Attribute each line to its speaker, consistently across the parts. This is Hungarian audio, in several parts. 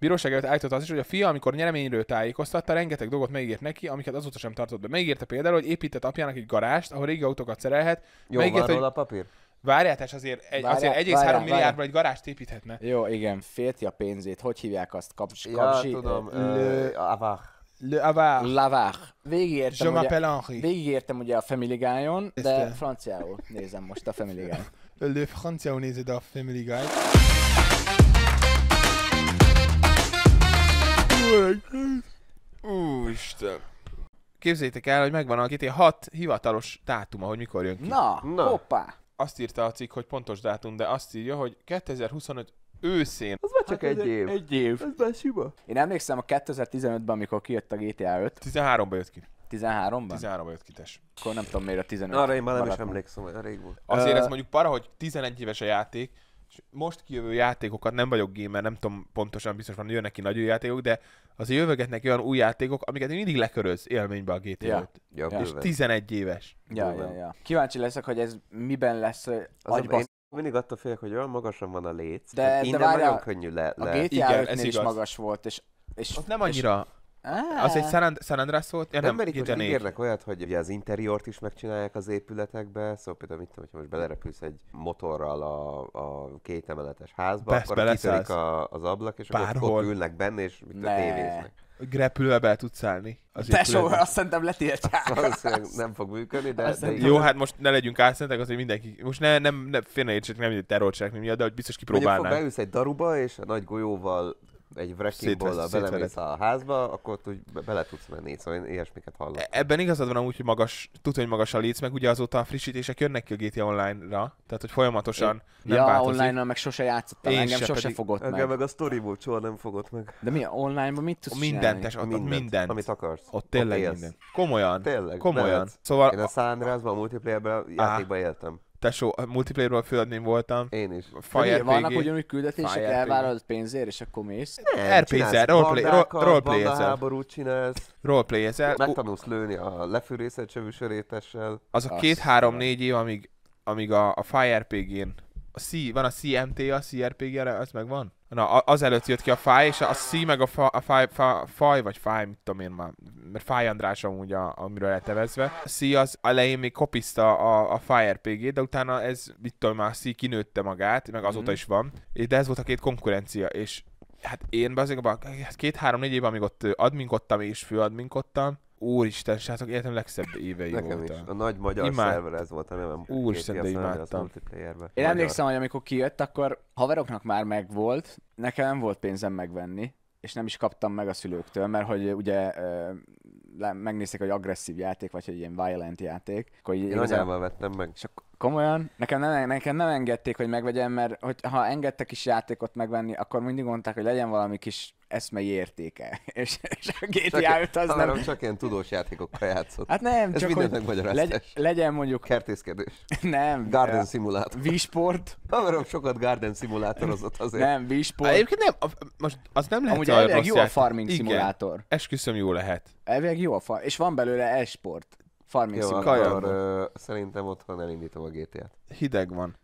Speaker 1: Bíróság előtt állított az is, hogy a fia, amikor nyereményről tájékoztatta, rengeteg dolgot megígért neki, amiket azóta sem tartott be. Megígérte például, hogy épített apjának egy garást, ahol régi autókat szerelhet.
Speaker 2: Jó,
Speaker 1: Megígért,
Speaker 2: van
Speaker 1: hogy-
Speaker 2: róla a papír?
Speaker 1: Várjál, tehát azért, egy,
Speaker 3: Várjál,
Speaker 1: azért 1,3
Speaker 3: várjál,
Speaker 1: milliárdban egy garást építhetne.
Speaker 3: Jó, igen, félti a pénzét. Hogy hívják azt? Kaps,
Speaker 2: Ja,
Speaker 3: kapsi,
Speaker 2: tudom.
Speaker 3: ö,
Speaker 2: Avach.
Speaker 1: Le.
Speaker 3: Lavár.
Speaker 1: Je
Speaker 3: Végigértem,
Speaker 1: m'appelle Henri.
Speaker 3: végigértem ugye a Family Guy-on, de franciául nézem most a Family Guy.
Speaker 1: Le franciául nézed a Family Guy. Úristen. Képzeljétek el, hogy megvan a GTA 6 hivatalos dátuma, hogy mikor jön ki.
Speaker 3: Na,
Speaker 2: Na.
Speaker 3: hoppá!
Speaker 1: Azt írta a cikk, hogy pontos dátum, de azt írja, hogy 2025 őszén.
Speaker 2: Az már csak egy év.
Speaker 3: Egy év.
Speaker 2: Ez már sima.
Speaker 3: Én emlékszem a 2015-ben, amikor kijött a GTA 5,
Speaker 1: 13-ba jött ki.
Speaker 3: 13-ban?
Speaker 1: 13-ba jött ki, tes.
Speaker 3: Akkor nem tudom miért a 15
Speaker 2: Arra én már nem is emlékszem, olyan rég volt.
Speaker 1: Azért
Speaker 3: Ö-
Speaker 1: ez mondjuk para, hogy 11 éves a játék, és most kijövő játékokat, nem vagyok gamer, nem tudom pontosan, biztos van, hogy jönnek ki nagy új játékok, de azért jövögetnek olyan új játékok, amiket mindig leköröz élménybe a GTA
Speaker 3: Ja.
Speaker 1: 5.
Speaker 2: Ja,
Speaker 3: Ja.
Speaker 1: És
Speaker 2: bőven.
Speaker 1: 11 éves.
Speaker 3: Ja, ja, ja. Kíváncsi leszek, hogy ez miben lesz
Speaker 2: a,
Speaker 3: agyba.
Speaker 2: én mindig attól félek, hogy olyan magasan van a léc,
Speaker 3: De-
Speaker 2: de,
Speaker 3: de
Speaker 2: innen
Speaker 3: várjál,
Speaker 2: nagyon könnyű le...
Speaker 3: A
Speaker 2: le...
Speaker 3: GTA
Speaker 1: Igen,
Speaker 3: 5
Speaker 1: ez
Speaker 3: nél is
Speaker 1: igaz.
Speaker 3: magas volt, és... és
Speaker 1: Az nem
Speaker 3: és-
Speaker 1: annyira.
Speaker 3: Á,
Speaker 1: Az egy San, And- San Andreas volt? Ja,
Speaker 2: nem,
Speaker 1: 4.
Speaker 2: ígérnek olyat, hogy ugye az interiort is megcsinálják az épületekbe, szóval például mit tudom, hogyha most belerepülsz egy motorral a, a két emeletes házba,
Speaker 1: Besz-
Speaker 2: akkor kitörik a, az ablak, és akkor
Speaker 1: Bárhol.
Speaker 2: ott ülnek benne, és mit tudom,
Speaker 3: Ne.
Speaker 2: tévéznek.
Speaker 1: Grepülve be tudsz állni. Az
Speaker 3: Tesó, azt szerintem letiltják.
Speaker 2: Valószínűleg nem fog működni, de,
Speaker 3: Azt
Speaker 2: de.
Speaker 1: Jó, hát most ne legyünk álszentek, azért mindenki, most ne, nem, ne félreértsék, nem egy terrorcselekmény miatt, de hogy biztos
Speaker 2: Mondjuk fog
Speaker 1: kipróbálnánk.
Speaker 2: beülsz egy daruba, és a nagy golyóval egy wrecking ball belemész a házba, akkor úgy be- bele tudsz menni, szóval én ilyesmiket hallok.
Speaker 1: E- Ebben igazad van amúgy, hogy magas, tudod, hogy magas a léc, meg ugye azóta a frissítések jönnek ki a GTA Online-ra, tehát hogy folyamatosan nem
Speaker 3: ja,
Speaker 1: változik.
Speaker 3: online-nal meg sose játszottam,
Speaker 1: Én
Speaker 3: engem
Speaker 1: se,
Speaker 3: sose
Speaker 1: pedig-
Speaker 3: fogott
Speaker 2: Engem
Speaker 3: meg.
Speaker 2: meg a storyból soha nem fogott meg.
Speaker 3: De mi, online-ban mit tudsz
Speaker 1: Mindent, ott
Speaker 2: Mindent,
Speaker 1: mindent.
Speaker 2: amit akarsz.
Speaker 1: Ott tényleg minden. Komolyan.
Speaker 2: Tényleg,
Speaker 1: Komolyan.
Speaker 2: lehet.
Speaker 1: Szóval,
Speaker 2: Én a San Andreasban, a multiplayerben játékban éltem.
Speaker 1: Tesó, multiplayerről főadnén voltam.
Speaker 2: Én is.
Speaker 1: Fire
Speaker 3: vannak
Speaker 1: RPG.
Speaker 3: ugyanúgy küldetések,
Speaker 1: Fire
Speaker 3: elvállalod pénzért, és akkor mész?
Speaker 2: Nem,
Speaker 1: RPG-zel,
Speaker 2: csinálsz
Speaker 1: roleplay- ezel.
Speaker 2: bandaháborút csinálsz,
Speaker 1: Roleplay ezel.
Speaker 2: megtanulsz lőni a lefűrészet csövű sörétessel.
Speaker 1: Az a két-három-négy év, amíg, amíg a, a Fire RPG-n a C, van a CMT, a CRPG-re, az meg van? Na, az előtt jött ki a Fáj, és a C meg a, fa, a fáj, fa, faj, vagy Fáj, mit tudom én már, mert Fáj András amúgy, a, amiről eltevezve. A C az elején még kopizta a, a Fire RPG, de utána ez, mit tudom már, a C kinőtte magát, meg azóta
Speaker 3: Mhm.
Speaker 1: is van, és de ez volt a két konkurencia, és hát én azért két-három-négy év, amíg ott adminkodtam és főadminkodtam, úristen, srácok, életem legszebb évei
Speaker 2: Nekem is.
Speaker 1: voltak.
Speaker 2: A nagy magyar
Speaker 1: Imád-
Speaker 2: szerver, ez volt a nevem.
Speaker 1: Úristen, de imádtam.
Speaker 3: Én
Speaker 2: Magyar.
Speaker 3: emlékszem, hogy amikor kijött, akkor haveroknak már megvolt, nekem nem volt pénzem megvenni, és nem is kaptam meg a szülőktől, mert hogy ugye megnézték, hogy agresszív játék, vagy hogy ilyen violent játék, akkor így
Speaker 2: Én
Speaker 3: igazán-
Speaker 2: anyával vettem meg.
Speaker 3: És akkor komolyan, nekem nem, nekem nem engedték, hogy megvegyem, mert hogy ha engedtek is játékot megvenni, akkor mindig mondták, hogy legyen valami kis eszmei értéke. És, és a GTA 5 az nem...
Speaker 2: Csak ilyen tudós játékokkal játszott.
Speaker 3: Hát nem,
Speaker 2: Ez
Speaker 3: csak
Speaker 2: mindent
Speaker 3: hogy legy, legyen mondjuk,
Speaker 2: Kertészkedés.
Speaker 3: nem,
Speaker 2: Garden Simulator.
Speaker 3: Wii Sport,
Speaker 2: Haverom sokat Garden Simulátorozott azért.
Speaker 3: nem, Wii
Speaker 1: Á,
Speaker 3: Sport.
Speaker 1: Egyébként nem, a- most az nem lehet
Speaker 3: Amúgy elvileg jó a farming
Speaker 1: Igen,
Speaker 3: szimulátor.
Speaker 1: esküszöm jó lehet.
Speaker 3: Elvileg jó a far, és van belőle e-sport. Farming
Speaker 2: Jó,
Speaker 3: szimulátor.
Speaker 2: akkor ö, szerintem otthon elindítom a GTA-t.
Speaker 1: Hideg van.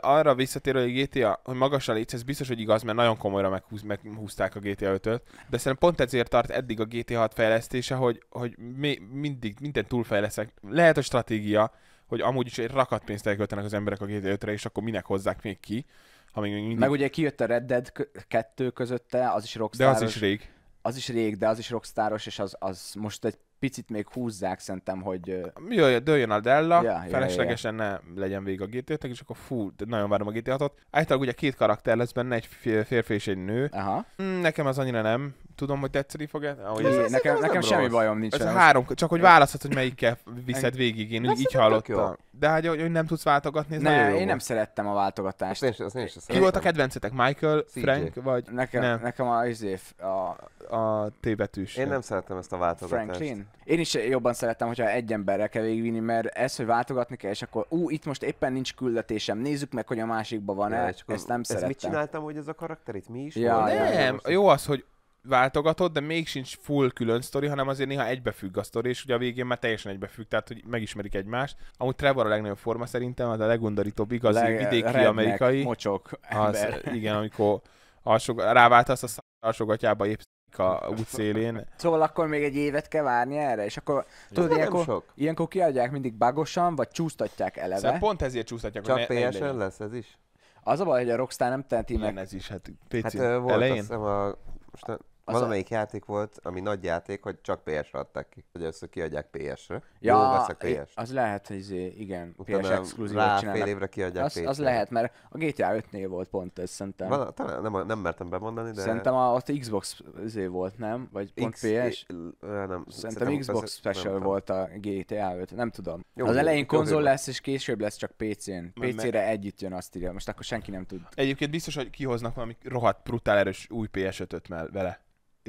Speaker 1: Arra visszatérő, hogy GTA, hogy magas a léc, ez biztos, hogy igaz, mert nagyon komolyra meghúz, meghúzták a GTA 5-öt, de szerintem pont ezért tart eddig a GTA 6 fejlesztése, hogy, hogy mi, mindig minden túlfejleszek. Lehet a stratégia, hogy amúgy is egy rakat pénzt elköltenek az emberek a GTA 5-re, és akkor minek hozzák még ki, ha még mindig...
Speaker 3: Meg ugye kijött a Red Dead 2 közötte, az is
Speaker 1: de
Speaker 3: rockstáros.
Speaker 1: az is rég.
Speaker 3: az is rég, de az is rockstáros, és az, az most egy picit még húzzák szerintem, hogy
Speaker 1: Jöjjön, dőljön a Della,
Speaker 3: Ja,
Speaker 1: ja,
Speaker 3: ja,
Speaker 1: feleslegesen ne legyen vég a gt és akkor fú, de nagyon várom a gt 6 Általában ugye két karakter lesz benne, egy fi- férfi és egy nő.
Speaker 3: aha.
Speaker 1: Mm, Nekem az annyira nem. Tudom, hogy tetszeni fog -e? Ahogy
Speaker 3: Ez,
Speaker 1: ez,
Speaker 2: ez-
Speaker 3: nekem nekem semmi
Speaker 2: rossz.
Speaker 3: bajom nincs.
Speaker 1: ez három, csak hogy választhatod, hogy melyikkel viszed végig. Én
Speaker 2: Ez
Speaker 1: így, hallottam. De hát, hogy, hogy nem tudsz váltogatni, ez nagyon
Speaker 3: Ne,
Speaker 1: jó
Speaker 3: én nem
Speaker 1: volt.
Speaker 3: szerettem a váltogatást.
Speaker 2: Azt én, azt én sem
Speaker 1: Ki volt a kedvencetek? Michael,
Speaker 2: CJ.
Speaker 1: Frank vagy
Speaker 3: Nekem,
Speaker 1: Nem.
Speaker 3: nekem a, izéf, a
Speaker 1: a T betűs?
Speaker 2: Én nem szeretem ezt a váltogatást.
Speaker 3: Franklin. Én is jobban szeretem, hogyha egy emberrel kell végigvinni, mert ez, hogy váltogatni kell, és akkor ú, itt most éppen nincs küldetésem, nézzük meg, hogy a másikban van-e,
Speaker 2: Ja,
Speaker 3: ezt nem
Speaker 2: ezt
Speaker 3: szeretem.
Speaker 2: mit csináltam, hogy ez a karakter itt mi is
Speaker 3: Ja,
Speaker 1: Nem, jó az, hogy váltogatod, de még sincs full külön sztori, hanem azért néha egybefügg a sztori, és ugye a végén már teljesen egybefügg, tehát hogy megismerik egymást. Amúgy Trevor a legnagyobb forma szerintem, az a legundarítóbb igazi
Speaker 3: Leg-
Speaker 1: vidéki
Speaker 3: redneck,
Speaker 1: amerikai.
Speaker 3: mocsok
Speaker 1: Az,
Speaker 3: ember.
Speaker 1: igen, amikor alsó, ráváltasz a szar alsógatjába épp a útszélén.
Speaker 3: Szóval akkor még egy évet kell várni erre, és akkor tudod, ilyenkor,
Speaker 2: sok.
Speaker 3: ilyenkor kiadják mindig bagosan, vagy csúsztatják eleve.
Speaker 1: Szóval pont ezért csúsztatják,
Speaker 2: Csak PSN lesz ez is?
Speaker 3: Az a baj, hogy a Rockstar nem teheti
Speaker 1: Igen,
Speaker 3: meg.
Speaker 1: ez is, hát PC
Speaker 2: Hát
Speaker 1: elején.
Speaker 2: azt hiszem a... Most
Speaker 3: Az
Speaker 2: valamelyik játék volt, ami nagy játék, hogy csak PS-re adták ki. Hogy először kiadják PS-re.
Speaker 3: Ja,
Speaker 2: Jó, veszek PS-t.
Speaker 3: az lehet, hogy izé, igen, PS
Speaker 2: Utána
Speaker 3: exkluzívot
Speaker 2: rá fél
Speaker 3: csinálnak.
Speaker 2: évre kiadják
Speaker 3: Az, az lehet, mert a GTA 5-nél volt pont ez szerintem.
Speaker 2: Val- talán nem, nem mertem bemondani, de...
Speaker 3: Szerintem a, ott Xbox izé volt, nem? Vagy pont PS?
Speaker 2: Ö, nem,
Speaker 3: Szerintem Xbox
Speaker 2: ez-
Speaker 3: Special
Speaker 2: nem
Speaker 3: volt a GTA 5, nem tudom.
Speaker 2: Jó,
Speaker 3: az elején
Speaker 2: jó,
Speaker 3: konzol
Speaker 2: jó.
Speaker 3: lesz, és később lesz csak PC-n. PC-re együtt jön azt írja, most akkor senki nem tud.
Speaker 1: Egyébként biztos, hogy kihoznak valami rohadt brutál erős új PS5-öt mell- vele.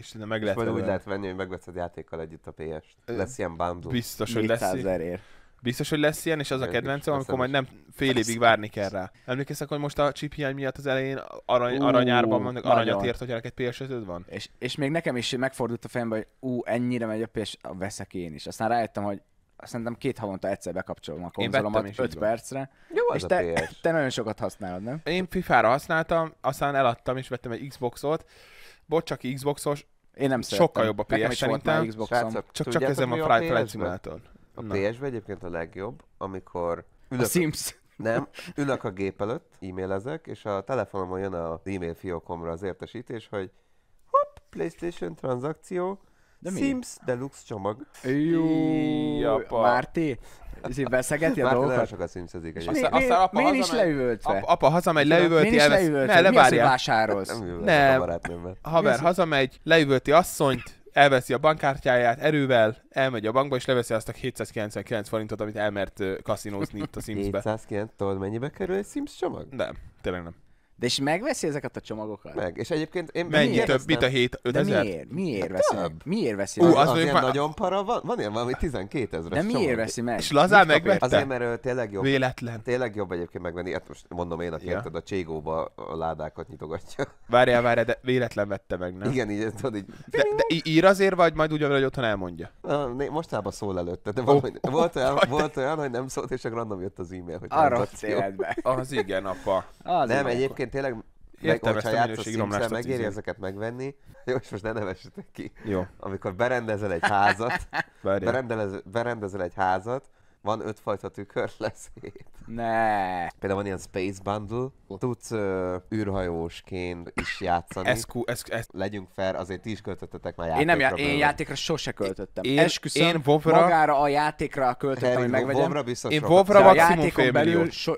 Speaker 1: És szerintem meg lehet
Speaker 2: majd úgy lehet venni, hogy megveszed játékkal együtt a PS-t. Lesz ilyen bundle.
Speaker 1: Biztos, hogy lesz,
Speaker 3: 400
Speaker 1: ilyen-
Speaker 3: ezerért.
Speaker 1: biztos, hogy lesz ilyen, és az a kedvencem, amikor majd nem fél évig várni kell rá. Emlékeztek, hogy most a chip hiány miatt az elején arany,
Speaker 3: Ú,
Speaker 1: aranyárban vannak, aranyat ért, hogyha neked PS5 van?
Speaker 3: És, és még nekem is megfordult a fejembe, hogy ú, ennyire megy a PS, veszek én is. Aztán rájöttem, hogy szerintem két havonta egyszer bekapcsolom a konzolomat
Speaker 1: vettem is,
Speaker 3: 5
Speaker 1: így van.
Speaker 3: percre.
Speaker 2: Jó
Speaker 3: és
Speaker 2: az a
Speaker 3: te,
Speaker 2: PS.
Speaker 3: te nagyon sokat használod, nem?
Speaker 1: Én FIFA-ra használtam, aztán eladtam és vettem egy Xboxot. Bocs, csak Xboxos,
Speaker 3: Én nem szerettem.
Speaker 1: Sokkal jobb a PS szerintem.
Speaker 2: Srácok,
Speaker 1: csak, csak ezem a
Speaker 2: mi
Speaker 1: Flight? Simulator.
Speaker 2: A. PS-ben egyébként a legjobb, amikor
Speaker 3: A
Speaker 2: ülök,
Speaker 3: Sims.
Speaker 2: nem, ülök a gép előtt, e-mailezek, és a telefonomon jön az e-mail fiókomra az értesítés, hogy hopp, PlayStation tranzakció,
Speaker 3: De mi?
Speaker 2: Sims Deluxe csomag.
Speaker 3: Jó. Márti, ezért beszegeti a
Speaker 2: Már nagyon
Speaker 3: dolgokat.
Speaker 2: sokat simszezik
Speaker 3: Mi,
Speaker 2: egyébként.
Speaker 1: Aztán-
Speaker 3: mi,
Speaker 1: aztán apa
Speaker 3: miért is
Speaker 1: hazamegy-
Speaker 3: leüvöltve?
Speaker 1: Apa, apa hazamegy,
Speaker 3: Miért
Speaker 1: leüvölti,
Speaker 3: is
Speaker 1: elvesz...
Speaker 3: leüvöltve?
Speaker 1: Ne,
Speaker 3: Mi az, hogy vásárolsz?
Speaker 2: Nem ül
Speaker 1: Nem.
Speaker 2: a barátnőmmel.
Speaker 1: Haver hazamegy, leüvölti asszonyt, elveszi a bankkártyáját erővel, elmegy a bankba, és leveszi azt a 799 forintot, amit elmert ö, kaszinózni itt a Simsbe.
Speaker 2: 709, tudod mennyibe kerül egy Sims csomag?
Speaker 1: Nem, tényleg nem.
Speaker 3: De és megveszi ezeket a csomagokat?
Speaker 2: Meg. És egyébként én
Speaker 1: Mennyi
Speaker 2: miért
Speaker 1: több, mint a
Speaker 2: nem-
Speaker 1: 7
Speaker 3: De
Speaker 1: 5000?
Speaker 3: miért? Miért
Speaker 2: Hát
Speaker 3: veszi meg? Miért veszi
Speaker 1: Ú,
Speaker 3: meg?
Speaker 1: az
Speaker 2: az,
Speaker 1: mondjuk
Speaker 2: ilyen
Speaker 1: már-
Speaker 2: nagyon para van, van ilyen valami 12 ezeres
Speaker 3: De miért
Speaker 2: csomag.
Speaker 3: veszi meg?
Speaker 1: És lazán megvette?
Speaker 2: Azért, mert ö, tényleg jobb.
Speaker 1: Véletlen.
Speaker 2: Tényleg jobb egyébként megvenni, hát most mondom én, aki
Speaker 1: Ja.
Speaker 2: érted, a Cségóba a ládákat nyitogatja.
Speaker 1: Várjál, várjál, de véletlen vette meg, nem?
Speaker 2: Igen, így tudod, így,
Speaker 1: De, de ír azért, vagy majd úgy, hogy otthon elmondja?
Speaker 2: mostában szól előtte, de valahogy,
Speaker 1: Ó,
Speaker 2: volt, olyan,
Speaker 1: de-
Speaker 2: volt olyan, hogy nem szólt, és csak random jött az e-mail, hogy
Speaker 3: Arra.
Speaker 1: Az igen, apa.
Speaker 3: Az
Speaker 2: Nem, egyébként tényleg, meg,
Speaker 1: Értem
Speaker 2: hogyha
Speaker 1: ezt a
Speaker 2: Sims-el,
Speaker 1: azt
Speaker 2: megéri
Speaker 1: izé.
Speaker 2: ezeket megvenni. Jó, és most ne nevessetek ki.
Speaker 1: Jó,
Speaker 2: Amikor berendezel egy házat, berendezel, berendezel egy házat, van ötfajta tükör, lesz hét.
Speaker 3: Ne.
Speaker 2: Például van ilyen Space Bundle, tudsz uh, űrhajósként is játszani.
Speaker 1: Ku- ez, ez,
Speaker 2: Legyünk fair, azért ti is költöttetek már
Speaker 3: Én nem, já-
Speaker 2: játékra
Speaker 3: én játékra sose költöttem.
Speaker 1: Én-
Speaker 3: Esküszöm,
Speaker 1: én WoW-ra-
Speaker 3: magára a játékra költöttem,
Speaker 2: Harry,
Speaker 3: hogy megvegyem.
Speaker 2: WoW-ra biztos
Speaker 1: Én WoW-ra
Speaker 3: De a
Speaker 1: maximum
Speaker 3: játékon belül so...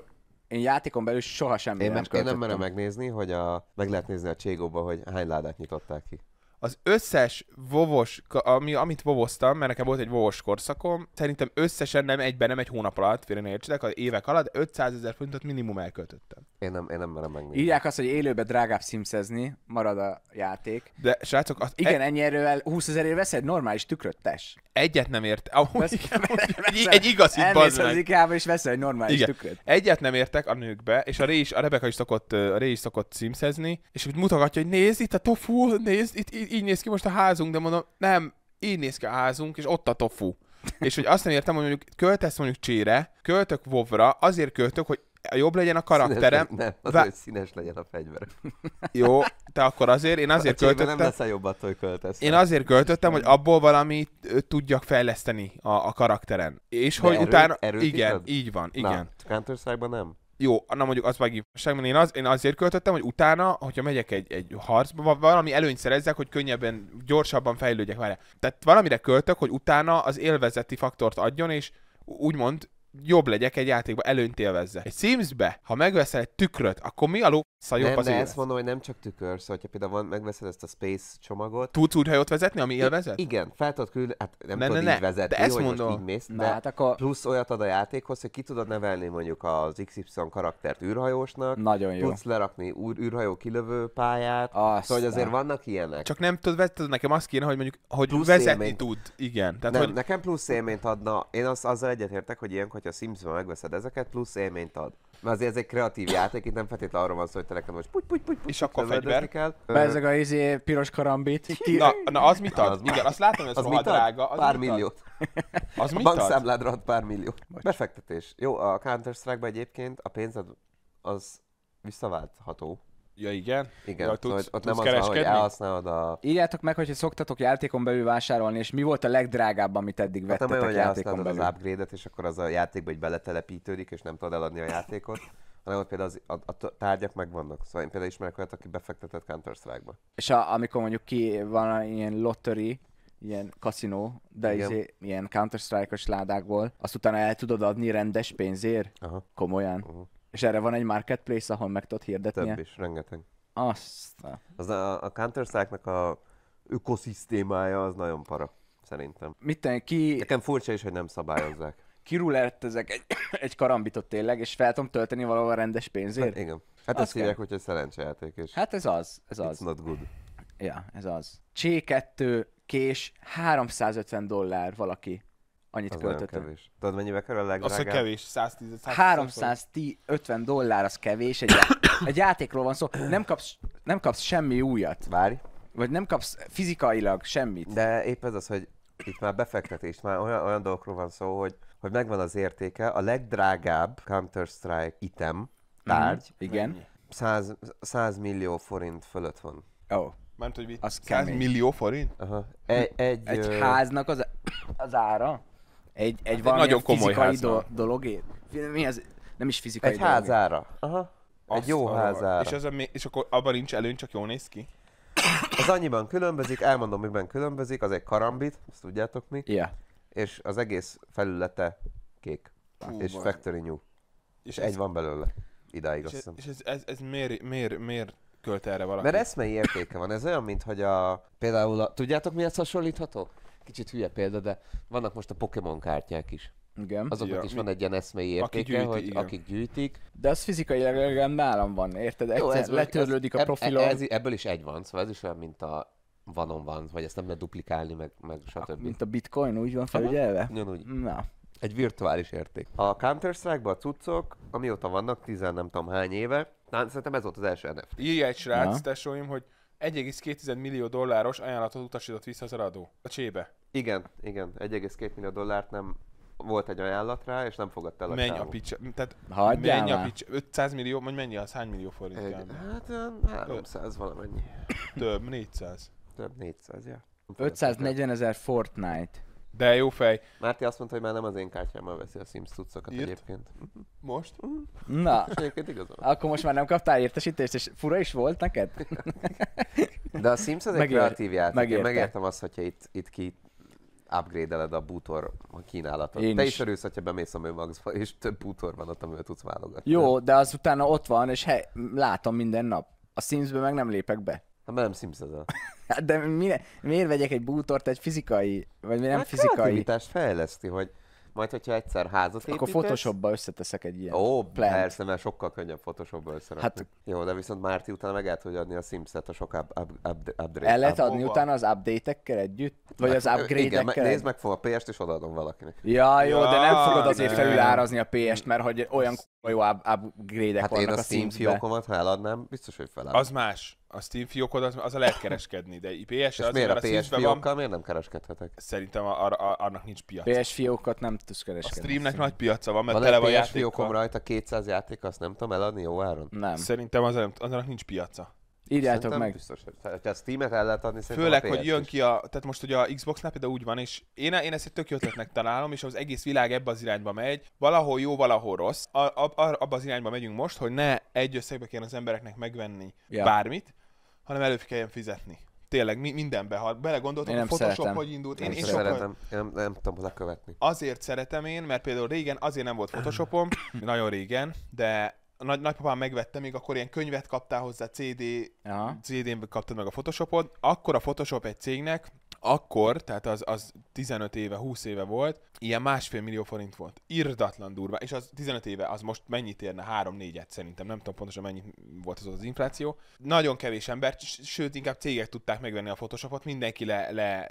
Speaker 3: Én játékon belül soha semmi
Speaker 2: Én,
Speaker 3: nem
Speaker 2: nem, én nem merem megnézni, hogy a, meg lehet nézni a Cségóba, hogy hány ládát nyitották ki.
Speaker 1: Az összes vovos, ami, amit vovoztam, mert nekem volt egy vovos korszakom, szerintem összesen nem egyben, nem egy hónap alatt, félre ne értsetek, az évek alatt 500 ezer forintot minimum elköltöttem.
Speaker 2: Én nem, én nem merem megnézni.
Speaker 3: Írják azt, hogy élőbe drágább simszezni, marad a játék.
Speaker 1: De srácok, az
Speaker 3: Igen,
Speaker 1: e-
Speaker 3: ennyi erővel 20 ezerért veszel egy normális tükröt, tess.
Speaker 1: egyet nem ért. Amúgy,
Speaker 3: Vesz-
Speaker 1: egy, egy igazit,
Speaker 3: Elmész
Speaker 1: bazd
Speaker 3: az
Speaker 1: meg.
Speaker 3: IKEA-ba és veszel egy normális
Speaker 1: Igen.
Speaker 3: tükröt.
Speaker 1: Egyet nem értek a nőkbe, és a Ré is, a Rebeka is szokott, a Ré is szokott simszezni, és úgy mutogatja, hogy nézd, itt a tofu, nézd, itt így, így néz ki most a házunk, de mondom, nem, így néz ki a házunk, és ott a tofu. és hogy azt nem értem, hogy mondjuk költesz mondjuk csére, költök vovra, azért költök, hogy jobb legyen a karakterem.
Speaker 2: Színes, nem, azért,
Speaker 1: Vá-
Speaker 2: hogy színes legyen a fegyver.
Speaker 1: Jó, te akkor azért, én azért
Speaker 2: a csében nem
Speaker 1: költöttem.
Speaker 2: leszel jobb attól, hogy költesz.
Speaker 1: Én azért költöttem, hogy abból valamit ö, tudjak fejleszteni a, a karakteren. És
Speaker 2: De
Speaker 1: hogy
Speaker 2: erőt-
Speaker 1: utána...
Speaker 2: erőt
Speaker 1: igen, így van, igen.
Speaker 2: Na, Counter-Strike-ban nem.
Speaker 1: Jó, na mondjuk az igazság, mert én, az, én azért költöttem, hogy utána, hogyha megyek egy, egy harcba, va- valami előnyt szerezzek, hogy könnyebben, gyorsabban fejlődjek vele. Tehát valamire költök, hogy utána az élvezeti faktort adjon, és úgymond jobb legyek egy játékban, előnyt élvezze. Egy Simsbe, ha megveszel egy tükröt, akkor mi a lófasz jobb
Speaker 2: nem,
Speaker 1: az
Speaker 2: de
Speaker 1: élet?
Speaker 2: ezt mondom, hogy nem csak tükör, szóval, hogyha például van, megveszed ezt a Space csomagot,
Speaker 1: Tudsz úgy hajót vezetni, ami élvezet?
Speaker 2: igen, fel tudod küldeni, hát nem
Speaker 1: Ne,
Speaker 2: tudod
Speaker 1: ne,
Speaker 2: így
Speaker 1: ne,
Speaker 2: vezetni,
Speaker 1: de ezt
Speaker 2: hogy
Speaker 1: mondom.
Speaker 2: most így mész,
Speaker 3: Na
Speaker 2: de
Speaker 3: hát akkor
Speaker 2: plusz olyat ad a játékhoz, hogy ki tudod nevelni mondjuk az XY karaktert űrhajósnak,
Speaker 3: nagyon jó.
Speaker 2: tudsz lerakni úr, űrhajó kilövő pályát,
Speaker 3: Azt
Speaker 2: szóval hogy azért vannak ilyenek.
Speaker 1: Csak nem tudod vezetni, nekem azt kéne, hogy mondjuk, hogy
Speaker 2: Plusz
Speaker 1: vezetni
Speaker 2: élményt.
Speaker 1: tud. Igen. Tehát,
Speaker 2: nem,
Speaker 1: hogy
Speaker 2: nekem plusz élményt adna, én az, azzal egyetértek, hogy ilyenkor, hogyha Simsben megveszed ezeket, plusz élményt ad. Mert azért ez egy kreatív játék, itt nem feltétlenül arról van szó, hogy te nekem most puty, puty, puty, puty,
Speaker 1: És akkor fegyver?
Speaker 2: kell.
Speaker 3: Bezzeg a izé piros karambit.
Speaker 1: Na, na, az mit ad?
Speaker 2: Az
Speaker 1: Igen, azt látom, hogy ez
Speaker 2: Az
Speaker 1: rohadt
Speaker 2: mit ad?
Speaker 1: drága. Az
Speaker 2: pár milliót.
Speaker 1: Az
Speaker 2: A
Speaker 1: mit ad?
Speaker 2: bankszámládra ad pár milliót. Befektetés. Jó, a Counter-Strike-ban egyébként a pénzed az visszaváltható.
Speaker 1: Ja igen.
Speaker 2: Igen,
Speaker 1: Vagy
Speaker 2: szóval
Speaker 1: tudsz,
Speaker 2: ott
Speaker 1: tudsz
Speaker 2: nem az hogy elhasználod a...
Speaker 3: Írjátok meg, hogyha szoktatok játékon belül vásárolni, és mi volt a legdrágább, amit eddig
Speaker 2: Hát nem olyan,
Speaker 3: vettetek
Speaker 2: hogy
Speaker 3: játékon
Speaker 2: elhasználod az
Speaker 3: belül.
Speaker 2: upgrade-et, és akkor az a játékba egy beletelepítődik, és nem tudod eladni a játékot, hanem ott például az, a, a, tárgyak megvannak. Szóval én például ismerek olyat, aki befektetett Counter-Strike-ba.
Speaker 3: És a, amikor mondjuk ki van ilyen lottery, ilyen kaszinó, de
Speaker 2: Igen.
Speaker 3: izé, ilyen Counter-Strike-os ládákból, azt utána el tudod adni rendes pénzért?
Speaker 2: Aha,
Speaker 3: Komolyan.
Speaker 2: uh-huh.
Speaker 3: És erre van egy marketplace, ahol meg tudod hirdetni?
Speaker 2: több is, rengeteg.
Speaker 3: Azt.
Speaker 2: Az a, a Counter-Strike-nak a ökoszisztémája az nagyon para, szerintem.
Speaker 3: Mit tenni, ki,
Speaker 2: Nekem furcsa is, hogy nem szabályozzák.
Speaker 3: kirulettezek egy, egy karambitot tényleg, és fel tudom tölteni valahol rendes
Speaker 2: Hát,
Speaker 3: pénzért?
Speaker 2: igen. Hát
Speaker 3: Az
Speaker 2: ezt hívják, hogy egy szerencsejáték, és
Speaker 3: Hát ez az, ez
Speaker 2: it's
Speaker 3: az.
Speaker 2: not good.
Speaker 3: Ja, ez az. C2 kés 350 dollár valaki. Annyit
Speaker 2: Az nagyon
Speaker 3: költötte.
Speaker 2: kevés. Tudod, mennyibe kerül a
Speaker 1: Az, hogy
Speaker 2: legdrágább?
Speaker 1: kevés, 110 110
Speaker 3: 350 dollár az kevés, egy, já- egy játékról van szó, nem kapsz, nem kapsz semmi újat,
Speaker 2: Várj.
Speaker 3: vagy nem kapsz fizikailag semmit.
Speaker 2: De épp ez az, hogy itt már befektetés, már olyan, olyan dolgokról van szó, hogy, hogy megvan az értéke. A legdrágább Counter-Strike item, tárgy,
Speaker 3: Igen.
Speaker 2: 100, 100 millió forint fölött van.
Speaker 3: Ó, oh.
Speaker 1: Mert hogy mit?
Speaker 3: Az
Speaker 1: 100
Speaker 3: kemény.
Speaker 1: millió forint?
Speaker 2: Aha. Egy, egy,
Speaker 3: Egy
Speaker 2: ö,
Speaker 3: háznak az, az ára? Egy, egy, valamilyen
Speaker 1: nagyon komoly
Speaker 3: fizikai do- dologért? Mi az? Nem is fizikai
Speaker 2: Egy
Speaker 3: dologért.
Speaker 2: házára. Aha. Egy
Speaker 1: Azt
Speaker 2: jó
Speaker 1: arra-
Speaker 2: házára.
Speaker 1: És, az a, mi- és akkor abban nincs előny, csak jól néz ki?
Speaker 2: Az annyiban különbözik, elmondom, miben különbözik, az egy karambit, ezt tudjátok mi,
Speaker 3: Ja.
Speaker 2: és az egész felülete kék.
Speaker 1: Hú,
Speaker 2: és
Speaker 1: bazd.
Speaker 2: Factory New.
Speaker 1: És,
Speaker 2: És egy van belőle. Idáig azt
Speaker 1: És,
Speaker 2: hiszem.
Speaker 1: és ez, ez, ez miért, miért, miért költ erre valaki?
Speaker 2: Mert eszmei értéke van. Ez olyan, mint hogy a... Például a... Tudjátok mihez hasonlítható? Kicsit hülye példa, de vannak most a Pokémon kártyák is.
Speaker 3: Igen.
Speaker 2: Azoknak
Speaker 1: Ja,
Speaker 2: is
Speaker 1: mi-
Speaker 2: van egy ilyen eszmei
Speaker 1: Aki
Speaker 2: értéke,
Speaker 1: gyűjti,
Speaker 2: hogy
Speaker 1: igen.
Speaker 2: akik gyűjtik.
Speaker 3: De az fizikailag legalább nálam van, érted? Egyszer
Speaker 2: meg-
Speaker 3: letörlődik a
Speaker 2: eb-
Speaker 3: profilom.
Speaker 2: Ez, ebből is egy van, szóval ez is olyan, mint a vanon van, vagy ezt nem lehet duplikálni, meg, meg stb.
Speaker 3: Mint a bitcoin, úgy van felügyelve?
Speaker 2: Ugyanúgy.
Speaker 3: Na.
Speaker 2: Egy virtuális érték. A Counter-Strike-ban a cuccok, amióta vannak, tizen nem tudom hány éve, na, szerintem ez volt az első NFT.
Speaker 1: Írja egy srác, tesóim, hogy 1,2 millió dolláros ajánlatot utasított vissza az eladó. A csébe.
Speaker 2: Igen, igen, 1,2 millió dollárt nem volt egy ajánlat rá, és nem fogadta el a
Speaker 1: Menj a picsa. Tehát
Speaker 3: Hagyjál
Speaker 1: menj a
Speaker 3: már.
Speaker 1: picsa. 500 millió, vagy mennyi az? Hány millió forint?
Speaker 2: Egy, hát olyan 300 valamennyi.
Speaker 1: Több, 400.
Speaker 2: Több 400, ja. Nem fogadták el.
Speaker 3: 540 ezer Fortnite.
Speaker 1: De jó fej.
Speaker 2: Márti azt mondta, hogy már nem az én kártyámmal veszi a Sims cuccokat
Speaker 1: Írt?
Speaker 2: egyébként.
Speaker 1: Most?
Speaker 3: Na,
Speaker 2: És egyébként
Speaker 3: akkor most már nem kaptál értesítést, és fura is volt neked?
Speaker 2: De a Sims az egy
Speaker 3: Megér-
Speaker 2: kreatív játék. Én
Speaker 3: megérte.
Speaker 2: megértem azt, hogyha itt, itt ki upgrade-eled a bútor kínálatot.
Speaker 3: Én
Speaker 2: Te
Speaker 3: is.
Speaker 2: is örülsz, hogyha bemész a Mőmaxba, és több bútor van ott, amivel tudsz válogatni.
Speaker 3: Jó, de az utána ott van, és hely, látom minden nap. A Simsbe meg nem lépek be.
Speaker 2: Hát nem Sims ez a...
Speaker 3: Hát De mire, miért vegyek egy bútort egy fizikai, vagy nem
Speaker 2: hát
Speaker 3: fizikai?
Speaker 2: kreativitást fejleszti, hogy majd, hogyha egyszer házat építesz...
Speaker 3: Akkor Photoshopba összeteszek egy ilyen
Speaker 2: Ó,
Speaker 3: plant.
Speaker 2: persze, mert sokkal könnyebb Photoshopba összerakni.
Speaker 3: Hát-
Speaker 2: Hát... Jó, de viszont Márti utána meg el tudja adni a Sims-et a sok up, up, up, upgrade.
Speaker 3: El lehet adni utána az update-ekkel együtt? Vagy az
Speaker 2: meg- Igen, me-
Speaker 3: upgrade-ekkel?
Speaker 2: nézd meg, fogom a PS-t és odaadom valakinek.
Speaker 3: Ja, jó, de nem
Speaker 1: Ja,
Speaker 3: fogod azért
Speaker 1: ne.
Speaker 3: felülárazni a PS-t, mert hogy olyan jó up- upgrade-ek
Speaker 2: Hát én
Speaker 3: vannak
Speaker 2: a
Speaker 3: a
Speaker 2: Steam
Speaker 3: Sims-be.
Speaker 2: fiókomat, ha eladnám, biztos, hogy feláll.
Speaker 1: Az más. A Steam fiókod, az, az a lehet kereskedni, de IPS
Speaker 2: és
Speaker 1: az,
Speaker 2: miért a PS fiókkal miért nem kereskedhetek?
Speaker 1: szerintem a, a, annak nincs piac.
Speaker 3: PS fiókot nem tudsz
Speaker 1: A
Speaker 3: kereskedni.
Speaker 1: streamnek nagy piaca van, mert
Speaker 2: Van
Speaker 1: tele van
Speaker 2: PS fiókom rajta 200 játék, azt nem tudom eladni jó áron?
Speaker 3: Nem.
Speaker 1: Szerintem az, annak nincs piaca.
Speaker 3: Írjátok meg.
Speaker 2: Biztos, hogy ha a Steam-et el lehet adni, szerintem
Speaker 1: Főleg,
Speaker 2: a
Speaker 1: hogy jön ki a, tehát most ugye a Xbox-nál például úgy van, és én, én ezt egy tök ötletnek találom, és az egész világ ebbe az irányba megy, valahol jó, valahol rossz. A, a, a, abba az irányba megyünk most, hogy ne egy összegbe kéne az embereknek megvenni
Speaker 3: Ja.
Speaker 1: bármit, hanem elő kelljen fizetni. Tényleg mi, mindenbe, ha belegondoltok,
Speaker 3: Én
Speaker 1: a
Speaker 3: nem
Speaker 1: Photoshop
Speaker 3: szeretem.
Speaker 1: hogy indult, én,
Speaker 2: Nem
Speaker 1: én sokkal,
Speaker 2: szeretem, én nem, nem tudom lekövetni.
Speaker 1: azért szeretem én, mert például régen azért nem volt Photoshopom, nagyon régen, de nagy, nagypapám megvette, még akkor ilyen könyvet kaptál hozzá, CD,
Speaker 3: Aha.
Speaker 1: CD-n kaptad meg a Photoshopot, akkor a Photoshop egy cégnek, akkor, tehát az, az 15 éve, 20 éve volt, ilyen másfél millió forint volt. Irdatlan durva. És az 15 éve, az most mennyit érne? 3-4-et szerintem, nem tudom pontosan mennyi volt az az infláció. Nagyon kevés ember, sőt inkább cégek tudták megvenni a Photoshopot, mindenki le, le.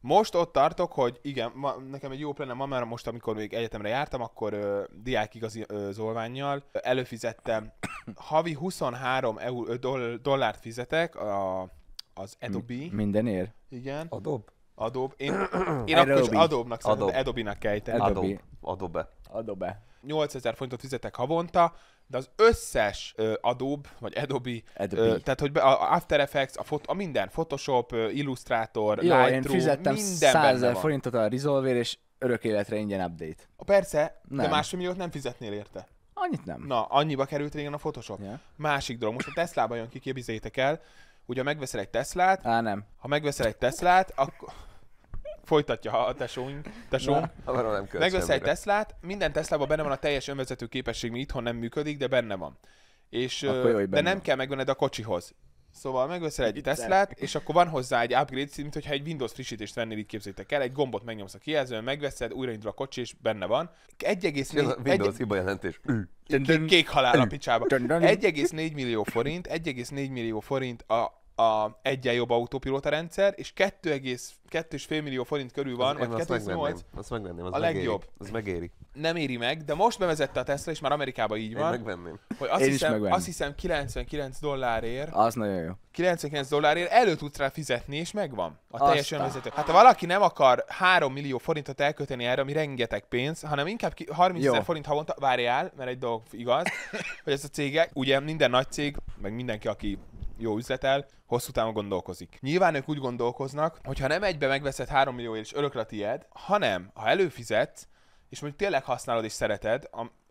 Speaker 1: Most ott tartok, hogy igen, ma, nekem egy jó plenne ma, mert most, amikor még egyetemre jártam, akkor ö, diák igazi ö, zolványjal előfizettem havi 23 eur, doll, dollárt fizetek a, az Adobe,
Speaker 3: Mindenért?
Speaker 1: igen,
Speaker 2: Adobe?
Speaker 1: Adobe. Én, én akkor is
Speaker 3: Adobe.
Speaker 1: Adobe-nak szeretem,
Speaker 2: Adobe.
Speaker 1: Adobe-nak kell ejteni.
Speaker 3: Adobe.
Speaker 2: Adobe. Adobe.
Speaker 3: Adobe.
Speaker 1: 8000 forintot fizetek havonta, de az összes ö, Adobe, vagy Adobe,
Speaker 3: Adobe.
Speaker 1: Ö, tehát hogy be, a After Effects, a, fot, a minden, Photoshop, Illustrator,
Speaker 3: Jó, én
Speaker 1: Lightroom,
Speaker 3: fizettem
Speaker 1: minden
Speaker 3: 100
Speaker 1: benne
Speaker 3: ezer
Speaker 1: van.
Speaker 3: forintot a Resolve és örök életre ingyen update.
Speaker 1: Persze, de
Speaker 3: Nem.
Speaker 1: másfél milliót nem fizetnél érte.
Speaker 3: Annyit nem.
Speaker 1: Na, annyiba került régen a Photoshop.
Speaker 3: Ja.
Speaker 1: Másik dolog, most a Tesla-ban jön ki, képzeljétek el, ugye megveszel egy Teslát,
Speaker 3: Á, nem.
Speaker 1: ha megveszel egy Teslát, akkor folytatja a tesónk, tesóm.
Speaker 2: Arról nem
Speaker 1: Megveszel egy. Teslát, minden Teslában benne van a teljes önvezető képesség, mi itthon nem működik, de benne van. És,
Speaker 3: Akkor jó, hogy
Speaker 1: de
Speaker 3: benne
Speaker 1: nem
Speaker 3: van.
Speaker 1: kell megvenned a kocsihoz. Szóval megveszel egy. Teslát, és akkor van hozzá egy upgrade, mint hogyha egy Windows frissítést vennél, így képzeljétek el, egy gombot megnyomsz a kijelzőn, megveszed, újraindul a kocsi, és benne van.
Speaker 2: Jön
Speaker 1: 1,4
Speaker 2: a Windows hiba jelentés.
Speaker 1: Kék, halál a picsába.
Speaker 3: Dun, dun.
Speaker 1: 1,4 millió forint, 1,4 millió forint a, a egyen jobb autopilota rendszer, és 2,5 millió forint körül van,
Speaker 2: Én
Speaker 1: vagy
Speaker 2: azt megvenném,
Speaker 1: 2,8.
Speaker 2: azt megvenném, az
Speaker 1: A
Speaker 2: megéri.
Speaker 1: legjobb.
Speaker 2: Az megéri.
Speaker 1: Nem éri meg, de most bevezette a Tesla, és már Amerikában így
Speaker 2: Én
Speaker 1: van,
Speaker 2: megvenném.
Speaker 1: hogy azt
Speaker 3: Én is
Speaker 1: hiszem,
Speaker 3: megvenném.
Speaker 1: azt hiszem 99 dollárért,
Speaker 3: Az nagyon jó.
Speaker 1: 99 dollárért elő tudsz rá fizetni, és megvan. A teljes önvezető. Hát ha valaki nem akar 3 millió forintot elkölteni erre, ami rengeteg pénz, hanem inkább ki- 30 ezer forint havonta, várjál, mert egy dolog igaz, hogy ez a cégek, ugye minden nagy cég, meg mindenki, aki jó üzletel, hosszú távon gondolkozik. Nyilván ők úgy gondolkoznak, hogy ha nem egybe megveszed 3 millióért és örökre a tied, hanem ha előfizetsz, és mondjuk tényleg használod és szereted,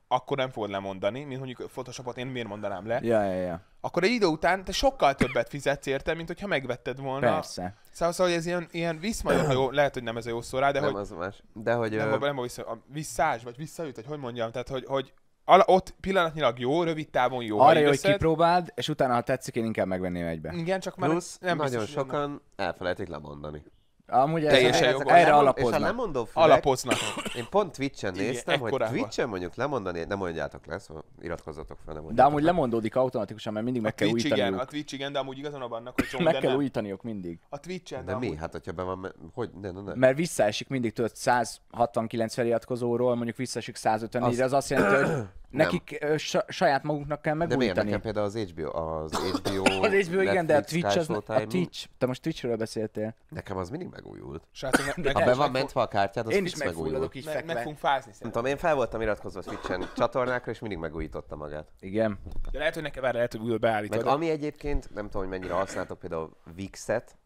Speaker 1: akkor nem fogod lemondani, mint mondjuk Photoshopot én miért mondanám le,
Speaker 3: Ja, ja, ja.
Speaker 1: akkor egy idő után te sokkal többet fizetsz érte, mint hogyha megvetted volna.
Speaker 3: Persze.
Speaker 1: Szóval, szóval hogy ez ilyen, ilyen visszmajor, ha jó, lehet, hogy nem ez a jó szó rá, de
Speaker 2: nem
Speaker 1: hogy
Speaker 2: az más. De hogy...
Speaker 1: nem,
Speaker 2: ö,
Speaker 1: nem, nem a vissza, a visszás, vagy visszajut, hogy hogy mondjam, tehát hogy, hogy ala, ott pillanatnyilag jó, rövid távon jó.
Speaker 3: Arra jó, hogy kipróbáld, és utána, ha tetszik, én inkább megvenném egybe.
Speaker 1: Igen, csak már
Speaker 2: Plusz
Speaker 1: nem
Speaker 2: nagyon
Speaker 1: biztos,
Speaker 2: sokan elfelejtik lemondani.
Speaker 3: Amúgy ez,
Speaker 1: Teljesen
Speaker 3: ez,
Speaker 1: jogos.
Speaker 3: erre
Speaker 2: lemond- És a
Speaker 3: alapoznak.
Speaker 2: lemondó fülek,
Speaker 1: alapoznak.
Speaker 2: én pont Twitch-en
Speaker 1: Igen,
Speaker 2: néztem, hogy
Speaker 1: ekkorában.
Speaker 2: Twitch-en mondjuk lemondani, nem mondjátok le, szóval iratkozzatok fel, nem
Speaker 3: De amúgy
Speaker 2: le.
Speaker 3: lemondódik automatikusan, mert mindig
Speaker 1: A
Speaker 3: meg kell
Speaker 1: Twitch igen, a
Speaker 3: újítaniuk.
Speaker 1: Twitch igen, de amúgy igazán vannak, hogy csomó,
Speaker 3: Meg
Speaker 1: de
Speaker 3: kell
Speaker 1: nem.
Speaker 3: újítaniuk mindig.
Speaker 1: A Twitch-en,
Speaker 2: De mi?
Speaker 1: amúgy-
Speaker 2: Hát, hogyha be van, hogy? Ne, ne, ne.
Speaker 3: Mert visszaesik mindig tudod 169 feliratkozóról, mondjuk visszaesik 154-re, az azt jelenti, hogy nekik ö, sa- saját maguknak kell
Speaker 2: De miért
Speaker 3: megújítani.
Speaker 2: nekem például az HBO, az HBO,
Speaker 3: Az HBO igen, de a
Speaker 2: Netflix,
Speaker 3: Twitch, az, a Twitch, te most Twitchről beszéltél.
Speaker 2: Nekem az mindig megújult.
Speaker 1: Srácok, meg,
Speaker 2: Ha be van mentve a kártyád, az
Speaker 3: Én is
Speaker 2: megújult.
Speaker 3: megfulladok így
Speaker 1: meg, meg fogunk fázni
Speaker 2: Nem
Speaker 1: szerintem.
Speaker 2: tudom, én fel voltam iratkozva Twitch-en csatornákra, és mindig megújította magát.
Speaker 3: Igen.
Speaker 1: De lehet, hogy nekem várj, lehet, hogy újra beállítod.
Speaker 2: Meg ami egyébként, nem tudom, hogy mennyire használtok, például Wixet,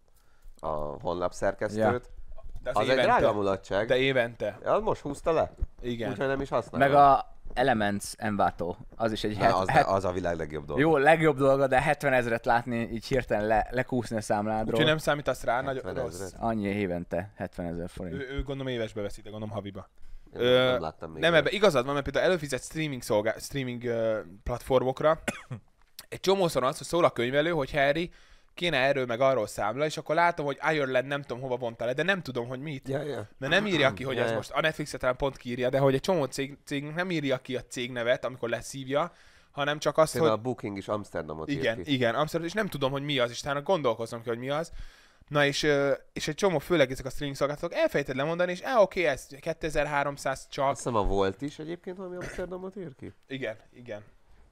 Speaker 2: a honlap szerkesztőt,
Speaker 1: de
Speaker 2: az egy
Speaker 1: évente.
Speaker 2: drága mulatság.
Speaker 1: De évente.
Speaker 2: Ja, most húzta le,
Speaker 1: Igen.
Speaker 2: úgyhogy nem is használom.
Speaker 3: Meg a Elements Envato, az is egy
Speaker 2: Na,
Speaker 3: het,
Speaker 2: az,
Speaker 3: het,
Speaker 2: az a világ legjobb dolog.
Speaker 3: jó, legjobb dolga, de 70 ezeret látni, így hirtelen le, lekúszni a számládról.
Speaker 1: Úgyhogy nem számítasz rá, nagyon
Speaker 2: 70
Speaker 1: rossz.
Speaker 2: ezret.
Speaker 3: Annyi évente, 70 ezer forint.
Speaker 1: Ő, ő gondolom évesbe veszi, de gondolom haviba.
Speaker 2: Én
Speaker 1: Ö,
Speaker 2: nem láttam még.
Speaker 1: Nem, ebbe igazad van, mert például előfizet streaming, szolgál, streaming uh, platformokra. Egy csomószor az, hogy szól a könyvelő, hogy Harry, kéne erről meg arról számla, és akkor látom, hogy Ireland nem tudom hova vonta le, de nem tudom, hogy mit.
Speaker 2: Ja, ja.
Speaker 1: Mert nem írja ki, hogy
Speaker 2: Ja,
Speaker 1: ez
Speaker 2: ja.
Speaker 1: most, a Netflix-et talán pont kiírja, de hogy egy csomó cég, cég nem írja ki a cég nevet, amikor leszívja, hanem csak azt,
Speaker 2: Például
Speaker 1: hogy
Speaker 2: a Booking is Amsterdamot
Speaker 1: igen,
Speaker 2: ki.
Speaker 1: igen, Amsterdam, és nem tudom, hogy mi az, és utána gondolkozom ki, hogy mi az. Na és, és egy csomó, főleg ezek a streaming szolgáltatók elfejted lemondani, és á, oké, ez 2300 csak.
Speaker 2: Azt hiszem a Volt is egyébként valami Amsterdamot ír ki.
Speaker 1: Igen, igen.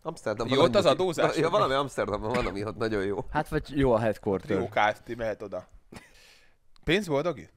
Speaker 2: Amsterdamban
Speaker 1: Jó, ott az adózás?
Speaker 2: Ja, valami Amsterdamban van, ami ott nagyon jó.
Speaker 3: Hát vagy jó a headquarter.
Speaker 1: Trió Kft. mehet oda. Pénzboldogi?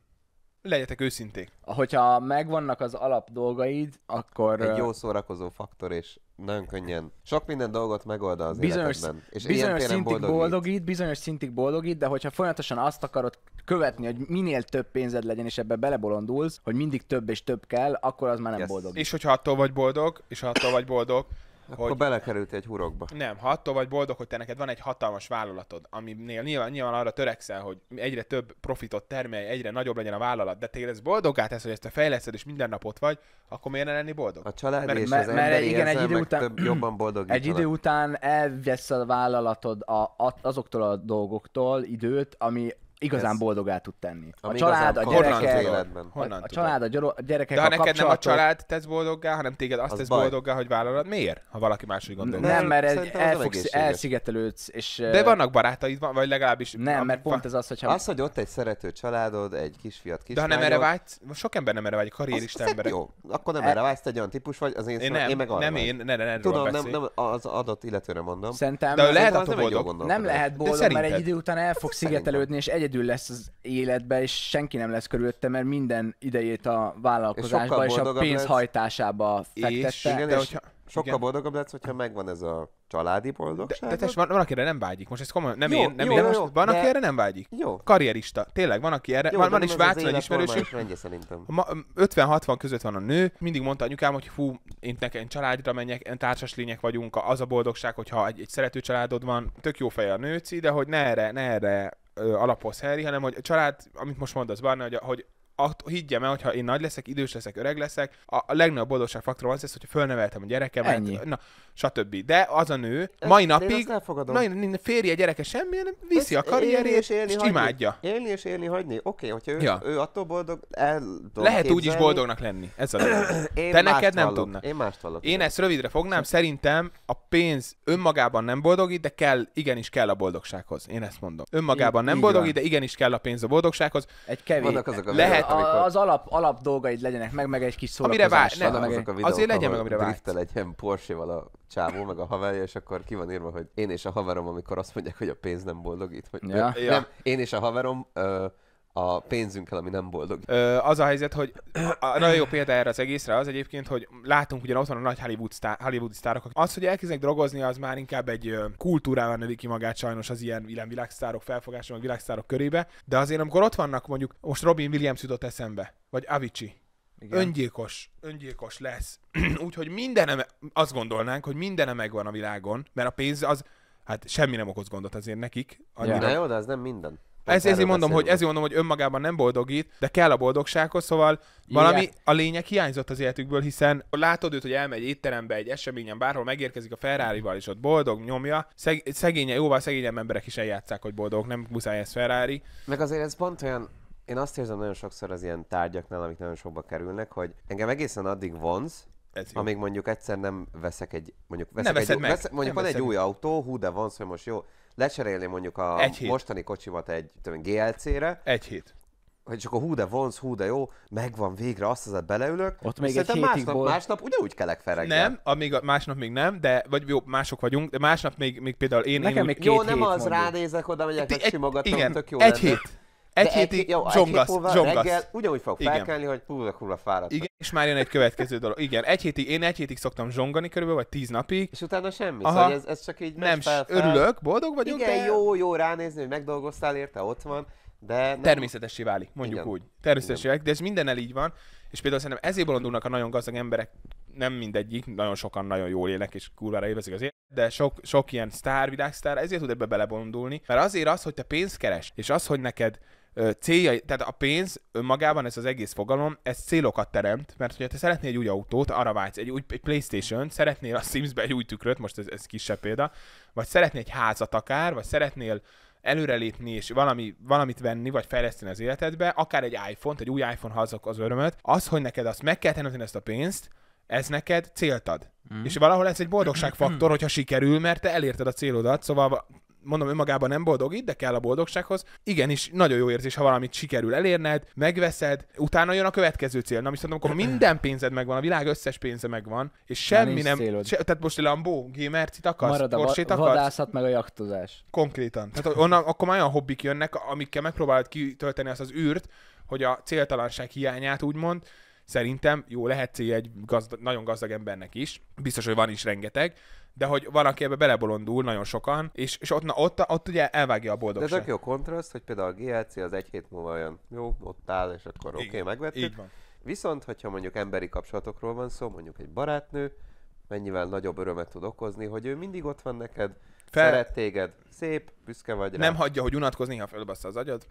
Speaker 1: Legyetek őszinték.
Speaker 3: Hogyha megvannak az alap dolgaid, akkor
Speaker 2: Egy jó szórakozó faktor, és nagyon könnyen sok minden dolgot megold az
Speaker 3: bizonyos,
Speaker 2: életedben. És
Speaker 3: bizonyos szintig
Speaker 2: boldogít.
Speaker 3: boldogít, bizonyos szintig boldogít, de hogyha folyamatosan azt akarod követni, hogy minél több pénzed legyen, és ebbe belebolondulsz, hogy mindig több és több kell, akkor az már nem
Speaker 2: Yes.
Speaker 3: boldog.
Speaker 1: És hogyha attól vagy boldog, és ha attól vagy boldog,
Speaker 2: Akkor
Speaker 1: hogy
Speaker 2: belekerült egy hurokba.
Speaker 1: nem, ha attól vagy boldog, hogy te neked van egy hatalmas vállalatod, aminél nyilván, nyilván arra törekszel, hogy egyre több profitot termelj, egyre nagyobb legyen a vállalat, de téged ez boldoggá tesz, hogy ezt te fejleszted, és minden napot vagy, akkor miért ne lenni boldog?
Speaker 2: A család
Speaker 1: Mert-
Speaker 2: és
Speaker 3: mert-
Speaker 2: az
Speaker 3: mert
Speaker 2: emberi
Speaker 3: igen, egy idő után-
Speaker 2: több, jobban boldogítanak.
Speaker 3: Egy idő után elvesz a vállalatod a, a, azoktól a dolgoktól időt, ami igazán
Speaker 2: Ez-
Speaker 3: boldogá tud tenni. A család, a gyerekek,
Speaker 2: életben.
Speaker 3: a,
Speaker 1: Honnan
Speaker 3: a család, a, gyerekek,
Speaker 1: De ha
Speaker 3: a
Speaker 1: neked nem a család tesz boldoggá, hanem téged azt
Speaker 2: Az
Speaker 1: tesz
Speaker 2: baj.
Speaker 1: boldoggá, hogy vállalod, miért? Ha valaki máshogy gondol.
Speaker 3: Nem,
Speaker 2: Nem,
Speaker 3: mert egy, elfogsz, elszigetelődsz, és...
Speaker 1: De vannak barátaid, vagy legalábbis...
Speaker 3: Nem, mert pont ez az, hogyha...
Speaker 2: Az, hogy ott egy szerető családod, egy kisfiat,
Speaker 1: De ha nem erre vágysz, sok ember nem erre vágy, karrierista emberek.
Speaker 2: Jó, akkor nem erre vágysz, te egy olyan típus vagy, az én,
Speaker 1: Én nem,
Speaker 2: én meg arra
Speaker 1: nem én, ne, ne, ne, ne
Speaker 2: Tudom, nem, nem az adott illetőre mondom.
Speaker 3: Szerintem
Speaker 1: De lehet attól boldog.
Speaker 3: nem lehet boldog, mert egy idő után el fog szigetelődni, és egyedül lesz az életbe, és senki nem lesz körülötte, mert minden idejét a vállalkozásba
Speaker 2: sokkal
Speaker 3: és, a
Speaker 2: boldogabb
Speaker 3: pénz
Speaker 2: lesz.
Speaker 3: hajtásába
Speaker 1: És,
Speaker 3: fektette.
Speaker 2: Igen,
Speaker 1: de
Speaker 2: és
Speaker 1: hogyha...
Speaker 2: Sokkal
Speaker 1: Igen.
Speaker 2: boldogabb lesz, hogyha megvan ez a családi
Speaker 1: De,
Speaker 2: boldogság.
Speaker 1: de tess, van, van, aki erre nem vágyik. Most ez komolyan, nem
Speaker 2: Jó,
Speaker 1: én, nem
Speaker 2: jó,
Speaker 1: én most,
Speaker 2: jó,
Speaker 1: van, aki
Speaker 2: de-
Speaker 1: erre nem vágyik.
Speaker 2: Jó.
Speaker 1: Karrierista. Tényleg, van, aki erre,
Speaker 2: Jó,
Speaker 1: van,
Speaker 2: de
Speaker 1: van is Vácon egy ismerősünk,
Speaker 2: is rendje szerintem.
Speaker 1: Ma, 50-60 között van a nő, mindig mondta anyukám, hogy hú, én nekem családra menjek, én társas lények vagyunk, az a boldogság, hogyha egy, egy szerető családod van, tök jó fej a nőci, de hogy ne erre, ne erre alapoz Harry, hanem hogy a család, amit most mondasz Barna, hogy, hogy att- higgyem el, hogyha én nagy leszek, idős leszek, öreg leszek, a, a legnagyobb boldogság faktor az lesz, hogyha fölneveltem a gyerekemet,
Speaker 3: Ennyi.
Speaker 1: na, stb. De az a nő,
Speaker 2: Ez-
Speaker 1: mai napig, na, férje, gyereke semmi, nem viszi a
Speaker 2: Ezt élni
Speaker 1: karrierét,
Speaker 2: és élni
Speaker 1: és
Speaker 2: hagyni.
Speaker 1: imádja.
Speaker 2: Élni és élni hagyni. Oké, hogyha ő,
Speaker 1: Ja.
Speaker 2: ő attól boldog, el tudom
Speaker 1: Lehet úgy is
Speaker 2: képzelni.
Speaker 1: boldognak lenni. Ez a.
Speaker 2: Én
Speaker 1: Te neked nem tudnak.
Speaker 2: Én mást vallok.
Speaker 1: Én ezt rövidre fognám, szerintem a pénz önmagában nem boldogít, de kell, igenis kell a boldogsághoz. Én ezt mondom. Önmagában nem boldogít, de igenis kell a pénz a boldogsághoz.
Speaker 3: Egy kevés.
Speaker 2: Vannak azok a
Speaker 1: Lehet-
Speaker 2: amikor-
Speaker 3: az alap, alap dolgaid legyenek meg, meg egy kis
Speaker 1: Amire
Speaker 3: szórakozás.
Speaker 1: vár-
Speaker 2: Vannak
Speaker 1: nem,
Speaker 2: azok a videók,
Speaker 1: azért legyen meg, amire
Speaker 2: driftel egy ilyen Porsche-val a csávó, meg a haverja, és akkor ki van írva, hogy én és a haverom, amikor azt mondják, hogy a pénz nem boldogít. Hogy
Speaker 3: Ja.
Speaker 2: Ö,
Speaker 1: Ja.
Speaker 2: Nem, én és a haverom ö, a pénzünkkel, ami nem boldog.
Speaker 1: Ö, az a helyzet, hogy a nagyon jó példa erre az egészre az egyébként, hogy látunk ugyan ott van a nagy Hollywood, sztár, Hollywood sztárok. Az, hogy elkezdenek drogozni, az már inkább egy kultúrával növi ki magát sajnos az ilyen, ilyen világsztárok felfogása, meg világsztárok körébe. De azért, amikor ott vannak mondjuk, most Robin Williams jutott eszembe, vagy Avicii,
Speaker 3: Igen.
Speaker 1: öngyilkos, öngyilkos lesz. Úgyhogy mindene, azt gondolnánk, hogy mindene megvan a világon, mert a pénz az, hát semmi nem okoz gondot azért nekik. Annyira.
Speaker 3: Ja.
Speaker 2: Jó, de ez nem minden.
Speaker 1: Ez, ezért mondom, hogy, ezért mondom, hogy önmagában nem boldogít, de kell a boldogsághoz, szóval valami a lényeg hiányzott az életükből, hiszen látod őt, hogy elmegy étterembe egy eseményen, bárhol megérkezik a Ferrari-val, és ott boldog, nyomja. Szeg, szegénye, jóval szegényebb emberek is eljátszák, hogy boldog, nem muszáj ez Ferrari.
Speaker 2: Meg azért ez pont olyan, én azt érzem nagyon sokszor az ilyen tárgyaknál, amik nagyon sokba kerülnek, hogy engem egészen addig vonz,
Speaker 1: Ez jó.
Speaker 2: amíg mondjuk egyszer nem veszek egy, mondjuk veszek
Speaker 1: veszed
Speaker 2: egy,
Speaker 1: meg.
Speaker 2: Veszek, mondjuk
Speaker 1: Nem
Speaker 2: van egy
Speaker 1: veszed
Speaker 2: új autó, hú, de vonz, hogy most jó, lecserélni mondjuk a
Speaker 1: Egy
Speaker 2: mostani kocsimat egy tudom, GLC-re,
Speaker 1: Egy hét.
Speaker 2: hogy csak a hú, de vonz, hú, de jó, megvan végre, azt az beleülök.
Speaker 3: Ott még egy
Speaker 2: másnap,
Speaker 3: volt.
Speaker 2: másnap ugyanúgy kelek fel reggel.
Speaker 1: Nem, amíg a másnap még nem, de vagy jó, mások vagyunk, de másnap még, még például én,
Speaker 3: Nekem
Speaker 1: én
Speaker 3: még két
Speaker 2: Jó, nem az,
Speaker 3: mondjuk.
Speaker 2: ránézek, oda megyek, meg
Speaker 1: egy,
Speaker 2: simogatom,
Speaker 1: igen,
Speaker 2: tök jó
Speaker 1: egy
Speaker 2: lenne.
Speaker 1: hét. Egy
Speaker 2: De
Speaker 1: hétig
Speaker 2: jó, egy hét
Speaker 1: zsongasz, zsongasz.
Speaker 2: reggel ugyanúgy
Speaker 1: Igen.
Speaker 2: felkelni, hogy hú, de kurva fáradt.
Speaker 1: Igen, és már jön egy következő dolog. Igen, egy hétig, én egy hétig szoktam zsongani körülbelül, vagy tíz napig.
Speaker 2: És utána semmi.
Speaker 1: Aha.
Speaker 2: Szóval ez, ez csak így
Speaker 1: Nem,
Speaker 2: fel, fel.
Speaker 1: örülök, boldog vagyok,
Speaker 2: Igen,
Speaker 1: de
Speaker 2: jó, jó ránézni, hogy megdolgoztál érte, ott van, de nem...
Speaker 1: természetessé válik, mondjuk
Speaker 2: Igen.
Speaker 1: úgy. Természetessé válik, de ez mindennel így van. És például szerintem ezért bolondulnak a nagyon gazdag emberek, nem mindegyik, nagyon sokan nagyon jól élnek, és kurvára élvezik az élet, de sok, sok ilyen sztár, világsztár ezért tud ebbe belebolondulni, mert azért az, hogy te pénzt keres, és az, hogy neked ö, céljai, tehát a pénz önmagában, ez az egész fogalom, ez célokat teremt, mert hogyha te szeretnél egy új autót, arra vágysz, egy új egy Playstation, szeretnél a Simsbe egy új tükröt, most ez, ez kisebb példa, vagy szeretnél egy házat akár, vagy szeretnél előrelépni és valami, valamit venni, vagy fejleszteni az életedbe, akár egy iPhone-t, egy új iPhone hazak az örömöt, az, hogy neked azt meg kell tenned ezt a pénzt, ez neked célt ad. Mm. És valahol ez egy boldogságfaktor, hogyha sikerül, mert te elérted a célodat, szóval mondom, önmagában nem boldogít, de kell a boldogsághoz. Igenis, nagyon jó érzés, ha valamit sikerül elérned, megveszed, utána jön a következő cél. Na, viszont amikor minden pénzed megvan, a világ összes pénze megvan, és semmi nem...
Speaker 3: célod.
Speaker 1: Se, tehát most Lambó, Gamercit akarsz,
Speaker 3: Marad a
Speaker 1: Porsche-t
Speaker 3: va-
Speaker 1: akarsz?
Speaker 3: vadászat meg a jaktozás.
Speaker 1: Konkrétan. Tehát onnan, akkor már olyan hobbik jönnek, amikkel megpróbálod kitölteni azt az űrt, hogy a céltalanság hiányát úgymond, szerintem jó lehet célja egy gazda, nagyon gazdag embernek is, biztos, hogy van is rengeteg, de hogy van, aki ebbe belebolondul, nagyon sokan, és, és ott, na, ott, ott ugye elvágja a
Speaker 2: De
Speaker 1: boldogság.
Speaker 2: tök jó kontraszt, hogy például a GLC az egy hét múlva olyan jó, ott áll, és akkor oké, okay, megvettük.
Speaker 1: Így van.
Speaker 2: Viszont, hogyha mondjuk emberi kapcsolatokról van szó, mondjuk egy barátnő, mennyivel nagyobb örömet tud okozni, hogy ő mindig ott van neked,
Speaker 1: Fel...
Speaker 2: szeret téged, szép, büszke vagy rá.
Speaker 1: Nem hagyja, hogy unatkozni, ha fölbassza az agyad.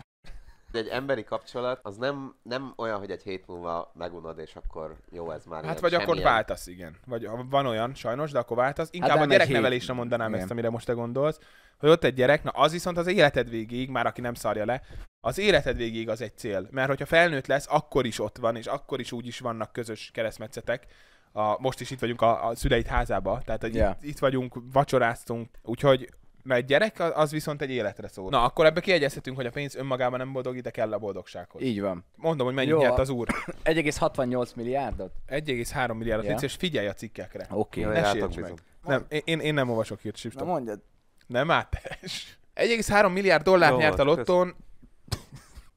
Speaker 2: Egy emberi kapcsolat az nem, nem olyan, hogy egy hét múlva megunod, és akkor jó, ez már
Speaker 1: Hát vagy akkor
Speaker 2: semmilyen.
Speaker 1: váltasz, igen. Vagy van olyan, sajnos, de akkor váltasz. Inkább
Speaker 3: Hát
Speaker 1: a gyereknevelésre
Speaker 3: hét.
Speaker 1: mondanám
Speaker 3: Igen.
Speaker 1: ezt, amire most te gondolsz, hogy ott egy gyerek, na az viszont az életed végéig, már aki nem szarja le, az életed végéig az egy cél. Mert hogyha felnőtt lesz, akkor is ott van, és akkor is úgy is vannak közös keresztmetszetek. A, most is itt vagyunk a, a szüleid házába, tehát hogy
Speaker 3: Ja.
Speaker 1: itt, itt vagyunk, vacsoráztunk, úgyhogy na egy gyerek az viszont egy életre szól. Na, akkor ebbe kiegyezhetünk, hogy a pénz önmagában nem boldog, de kell a boldogsághoz.
Speaker 3: Így van.
Speaker 1: Mondom, hogy mennyit nyert az úr.
Speaker 3: 1,68 milliárdot?
Speaker 1: 1,3 milliárdot,
Speaker 3: Ja.
Speaker 1: és figyelj a cikkekre.
Speaker 3: Oké. Okay.
Speaker 1: Ne meg.
Speaker 2: bizony.
Speaker 1: Nem, én- én, nem olvasok hírt,
Speaker 3: Na
Speaker 1: Sipstop.
Speaker 3: mondjad.
Speaker 1: Nem átes. 1,3 milliárd dollárt
Speaker 2: Jó
Speaker 1: nyert a lottón.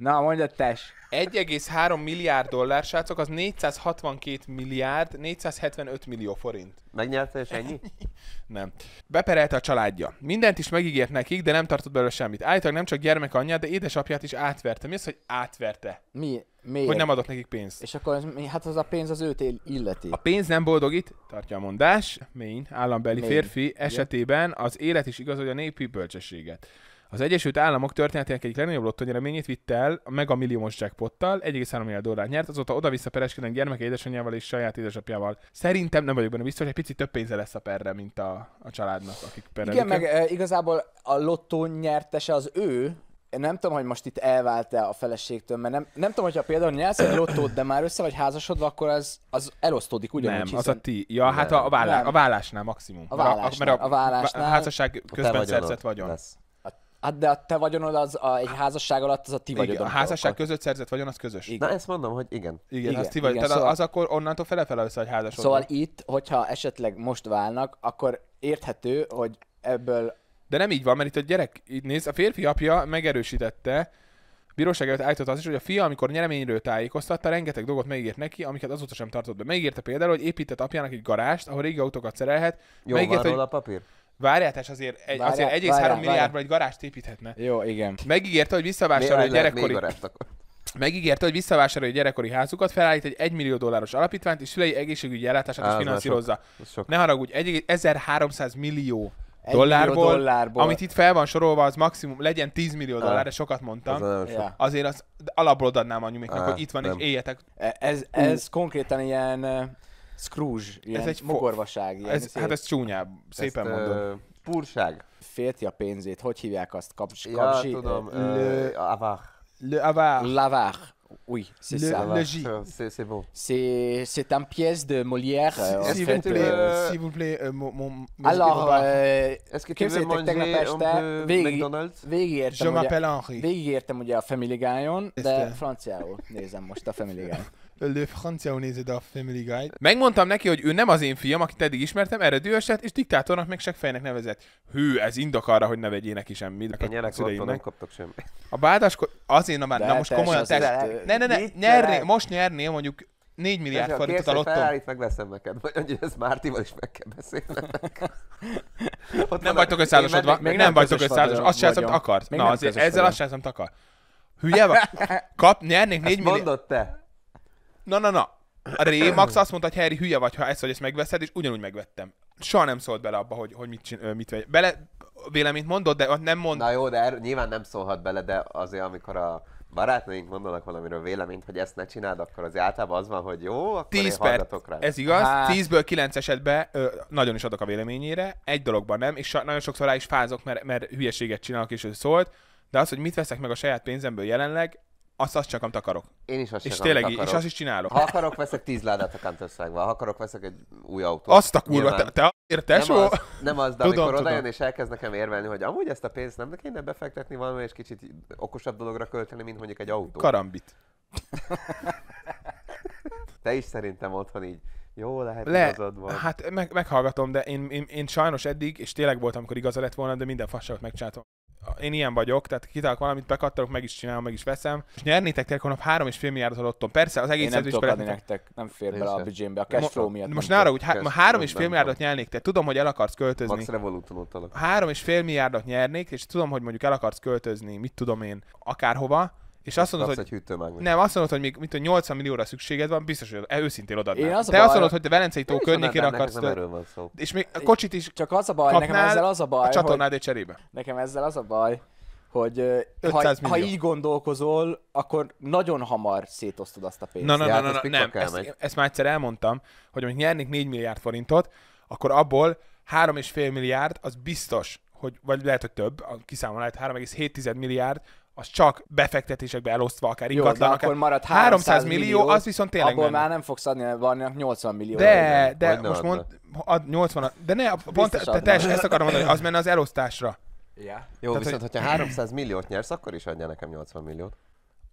Speaker 3: Na, mondja tes.
Speaker 1: 1,3 milliárd dollár, srácok, az 462 milliárd, 475 millió forint.
Speaker 2: Megnyerte és ennyi?
Speaker 1: Nem. Beperelte a családja. Mindent is megígért nekik, de nem tartott belőle semmit. Állítólag nem csak gyermek anyját, de édesapját is átverte. Mi az, hogy átverte?
Speaker 3: Mi? Miért?
Speaker 1: Hogy nem adott nekik pénzt.
Speaker 3: És akkor ez, hát az a pénz az őt illeti.
Speaker 1: A pénz nem boldogít, tartja a mondás, Main, állambeli
Speaker 3: Maine.
Speaker 1: férfi esetében az élet is igazolja a népi bölcsességet. Az Egyesült Államok történetének egyik legnagyobb lottonyereményét vitte el a megamilliómos jackpottal, 1,3 milliárd dollárt nyert, azóta oda-vissza pereskednek gyermeke édesanyjával és saját édesapjával. Szerintem nem vagyok benne biztos, egy picit több pénze lesz a perre, mint a, a családnak, akik perelik.
Speaker 3: Igen, meg e, igazából a lottó nyertese az ő, én nem tudom, hogy most itt elvált-e a feleségtől, mert nem, nem tudom, hogyha például nyersz egy lottót, de már össze vagy házasodva, akkor az, az elosztódik ugyanúgy.
Speaker 1: nem, az
Speaker 3: hiszen-
Speaker 1: a ti. Ja, hát a, a, vállá,
Speaker 3: Nem.
Speaker 1: a vállásnál maximum.
Speaker 3: A vállásnál,
Speaker 1: mert
Speaker 3: a vállásnál-
Speaker 1: a házasság
Speaker 2: A te
Speaker 1: közben szerzett vagyon.
Speaker 2: Lesz.
Speaker 3: Hát de a te vagyonod az a, egy házasság alatt az a ti
Speaker 1: Igen,
Speaker 3: vagyodon.
Speaker 1: a házasság között szerzett vagyon az közös.
Speaker 3: Igen.
Speaker 2: Na ezt mondom, hogy igen.
Speaker 1: Igen,
Speaker 3: Igen,
Speaker 1: az ti vagy.
Speaker 3: igen,
Speaker 1: Tehát
Speaker 3: szóval-
Speaker 1: az akkor onnantól fele-fele össze, hogy házasodva.
Speaker 3: Szóval itt, hogyha esetleg most válnak, akkor érthető, hogy ebből
Speaker 1: De nem így van, mert itt a gyerek, itt néz, a férfi apja megerősítette, bíróság előtt állított az is, hogy a fia, amikor nyereményről tájékoztatta, rengeteg dolgot megígért neki, amiket azóta sem tartott be. Megígérte például, hogy épített apjának egy garást, ahol régi autókat szerelhet.
Speaker 2: Jó,
Speaker 1: Megígért,
Speaker 2: van
Speaker 1: hogy-
Speaker 2: róla a papír?
Speaker 1: Várjál, és azért, egy,
Speaker 3: Várjál,
Speaker 1: azért 1,3
Speaker 3: várjál,
Speaker 1: milliárdban egy garást építhetne.
Speaker 3: jó, igen.
Speaker 1: Megígérte, hogy visszavásárolja
Speaker 2: még
Speaker 1: gyerekkori, megígérte, hogy visszavásárolja egy gyerekkori házukat, felállít egy 1 millió dolláros alapítványt, és szülei egészségügyi ellátását is finanszírozza.
Speaker 2: Ez sok.
Speaker 1: Ne haragudj, egy- 1300 millió dollárból,
Speaker 3: millió dollárból.
Speaker 1: amit itt fel van sorolva, az maximum legyen 10 millió dollár, de sokat mondtam.
Speaker 2: sok.
Speaker 3: Ja.
Speaker 1: Azért az alapból adnám anyuméknak, hogy itt van, és éljetek.
Speaker 3: E- Ez, ez konkrétan ilyen Scrooge, ilyen
Speaker 1: Ez egy
Speaker 3: mogorvaság. Ilyen,
Speaker 1: Ez, hát ez csúnyább, szépen
Speaker 2: Ezt,
Speaker 1: mondod.
Speaker 2: ö, Purság.
Speaker 3: Félti a pénzét, hogy hívják azt? Kaps,
Speaker 2: Ja,
Speaker 3: kapzsi,
Speaker 2: tudom.
Speaker 3: ö,
Speaker 2: Avár.
Speaker 1: Le avoir.
Speaker 3: Lavar. Oui, c'est
Speaker 1: Le-
Speaker 3: ça.
Speaker 1: le-
Speaker 2: Avár.
Speaker 1: J.
Speaker 2: C'est bon.
Speaker 3: C'est, un pièce de Molière. euh, en
Speaker 1: S'il vous plaît,
Speaker 3: euh,
Speaker 2: euh,
Speaker 1: s'il vous plaît, euh, mon,
Speaker 3: Alors, euh,
Speaker 2: Est-ce que tu veux manger un peu McDonald's?
Speaker 1: Je
Speaker 3: végigértem, ugye,
Speaker 1: m'appelle Henri.
Speaker 3: végigértem ugye a Family Guy-on, de franciául nézem most a Family Guy.
Speaker 1: Le franciául nézed a Family Guy. Megmondtam neki, hogy ő nem az én fiam, akit eddig ismertem, erre dühöset, és diktátornak meg seggfejnek nevezett. Hű, ez indok arra, hogy ne vegyél neki semmit. A
Speaker 2: lottó, nem
Speaker 1: szüleimnek.
Speaker 2: kaptok semmit.
Speaker 1: A bádasko... Azért, na már,
Speaker 3: De
Speaker 1: na most komolyan,
Speaker 3: se
Speaker 1: te...
Speaker 3: azért-
Speaker 1: Ne, ne, ne, nyerné, most nyernél mondjuk 4 milliárd
Speaker 2: Ha
Speaker 1: forintot a lottó.
Speaker 2: Ferrari-t, megveszem neked. Vagy hogy ez Mártival is meg kell beszélnetek. Ott
Speaker 1: Nem vagytok összeházasodva, még
Speaker 3: még
Speaker 1: nem
Speaker 3: nem
Speaker 1: vagytok összeházasodva, azt sem akart. Na, ezzel azt sem akar. Hülye vagy? Kap, nyernék 4
Speaker 2: Ezt
Speaker 1: milliárd.
Speaker 2: mondod te.
Speaker 1: Na, na, na. A Ré Max azt mondta, hogy Harry hülye vagy, ha ezt vagy ezt megveszed, és ugyanúgy megvettem. Soha nem szólt bele abba, hogy, hogy mit, csin, mit vegy. Bele véleményt mondott, de nem mond.
Speaker 2: Na jó, de er, nyilván nem szólhat bele, de azért amikor a barátnőink mondanak valamiről véleményt, hogy ezt ne csináld, akkor az általában az van, hogy jó, akkor
Speaker 1: 10
Speaker 2: én
Speaker 1: perc.
Speaker 2: hallgatok rá.
Speaker 1: Ez igaz,
Speaker 3: Hát-
Speaker 1: 10-ből 9 esetben ö, nagyon is adok a véleményére, egy dologban nem, és nagyon sokszor rá is fázok, mert, mert hülyeséget csinálok, és ő szólt, de az, hogy mit veszek meg a saját pénzemből jelenleg, azt, azt csak amit akarok.
Speaker 2: Én is azt
Speaker 1: És
Speaker 2: sem,
Speaker 1: tényleg, így- és
Speaker 2: akarok.
Speaker 1: azt is csinálok.
Speaker 2: Ha akarok, veszek 10 ládát a counter ha akarok, veszek egy új autót.
Speaker 1: Azt a kurva, te, te azért,
Speaker 2: nem az, nem az, de
Speaker 1: Tudom,
Speaker 2: amikor odajön és elkezd nekem érvelni, hogy amúgy ezt a pénzt nem kéne befektetni valami, és kicsit okosabb dologra költeni, mint mondjuk egy autó.
Speaker 1: Karambit.
Speaker 2: Te is szerintem otthon így, jó, lehet
Speaker 1: Le,
Speaker 2: igazad van.
Speaker 1: hát meg, meghallgatom, de én, én, én, sajnos eddig, és tényleg volt, amikor igaza lett volna, de minden fasságot megcsináltam. Én ilyen vagyok, tehát kitalálok valamit, bekattarok, meg is csinálom, meg is veszem. És nyernétek tényleg holnap 3,5 milliárdot a lotton. Persze, az egész
Speaker 3: nem tudok adni nektek, nem fér bele a büdzsémbe, a cash flow miatt.
Speaker 1: Most nára úgy, há- ma
Speaker 2: Cash-
Speaker 1: 3,5
Speaker 2: nem
Speaker 1: milliárdot nyernék, te tudom, hogy el akarsz költözni.
Speaker 2: Max Revoluton utalok.
Speaker 1: 3,5 milliárdot nyernék, és tudom, hogy mondjuk el akarsz költözni, mit tudom én, akárhova, és azt mondod, hogy
Speaker 2: egy
Speaker 1: nem, azt mondod, hogy még mit tudom, 80 millióra szükséged van, biztos, hogy e, őszintén odaadnám.
Speaker 3: Én az a
Speaker 1: Te
Speaker 3: baj-
Speaker 1: azt mondod, hogy te Velencei tó
Speaker 2: mondanád,
Speaker 1: akarsz,
Speaker 2: nem erről van szó.
Speaker 1: és még a kocsit is
Speaker 3: Csak az a baj, nekem ezzel az a baj,
Speaker 1: a
Speaker 3: hogy
Speaker 1: csatornádért cserébe.
Speaker 3: nekem ezzel az a baj, hogy ö,
Speaker 1: 500
Speaker 3: ha, ha így gondolkozol, akkor nagyon hamar szétosztod azt a pénzt.
Speaker 1: Na, na, na,
Speaker 2: hát
Speaker 1: na,
Speaker 2: ez
Speaker 1: na nem,
Speaker 2: kell
Speaker 1: ezt, ezt már egyszer elmondtam, hogy amíg nyernék 4 milliárd forintot, akkor abból 3,5 milliárd, az biztos, hogy, vagy lehet, hogy több, a kiszámol lehet 3,7 milliárd, az csak befektetésekbe elosztva, akár
Speaker 3: Jó,
Speaker 1: ingatlan,
Speaker 3: de
Speaker 1: akár
Speaker 3: akkor marad
Speaker 1: 300 millió, az viszont tényleg
Speaker 3: abból
Speaker 1: nem.
Speaker 3: már nem fogsz adni Barninak 80 millió.
Speaker 1: De, de
Speaker 2: Hogy
Speaker 1: most mond, ad 80 de ne, pont, te, te, ezt akarom mondani, az menne az elosztásra.
Speaker 3: Ja.
Speaker 2: Jó,
Speaker 1: Tehát,
Speaker 2: viszont hogyha 300 milliót nyersz, akkor is adja nekem 80 milliót.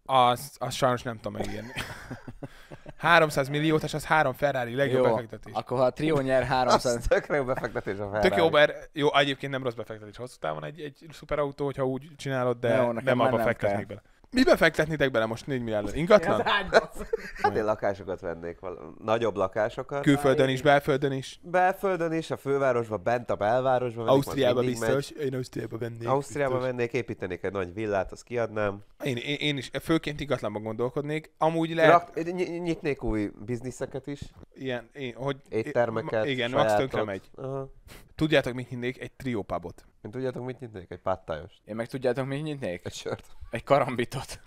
Speaker 1: Az, az sajnos nem tudom megírni. 300 milliót, és az három Ferrari legjobb
Speaker 3: Jó,
Speaker 1: befektetés.
Speaker 3: akkor ha a Trio nyer 300...
Speaker 2: Az tökre jó befektetés a Ferrari.
Speaker 1: Tök jó, mert jó, egyébként nem rossz befektetés hosszú távon egy, egy szuperautó, hogyha úgy csinálod, de
Speaker 3: Jó,
Speaker 1: nem abba fektetnék bele. Mibe fektetnétek bele most 4 milliárd? Ingatlan?
Speaker 2: Hát én lakásokat vennék, val- nagyobb lakásokat.
Speaker 1: Külföldön is, belföldön is.
Speaker 2: Belföldön is, a fővárosban, bent a belvárosban. vennék,
Speaker 1: Ausztriába biztos. Én Ausztriába vennék.
Speaker 2: Megy. Ausztriába
Speaker 1: biztos.
Speaker 2: vennék, építenék egy nagy villát, azt kiadnám.
Speaker 1: Én, én, én is főként ingatlanban gondolkodnék. Amúgy lehet
Speaker 2: Rak, ny- nyitnék új bizniszeket is,
Speaker 1: ilyen, én, hogy...
Speaker 2: éttermeket,
Speaker 1: Igen, max tönkre megy.
Speaker 2: Aha.
Speaker 1: Tudjátok, mit hinnék? Egy triópabot.
Speaker 2: Én tudjátok, mit nyitnék? Egy pattájos.
Speaker 3: Én meg tudjátok, mit nyitnék?
Speaker 2: Egy sört.
Speaker 3: Egy karambitot.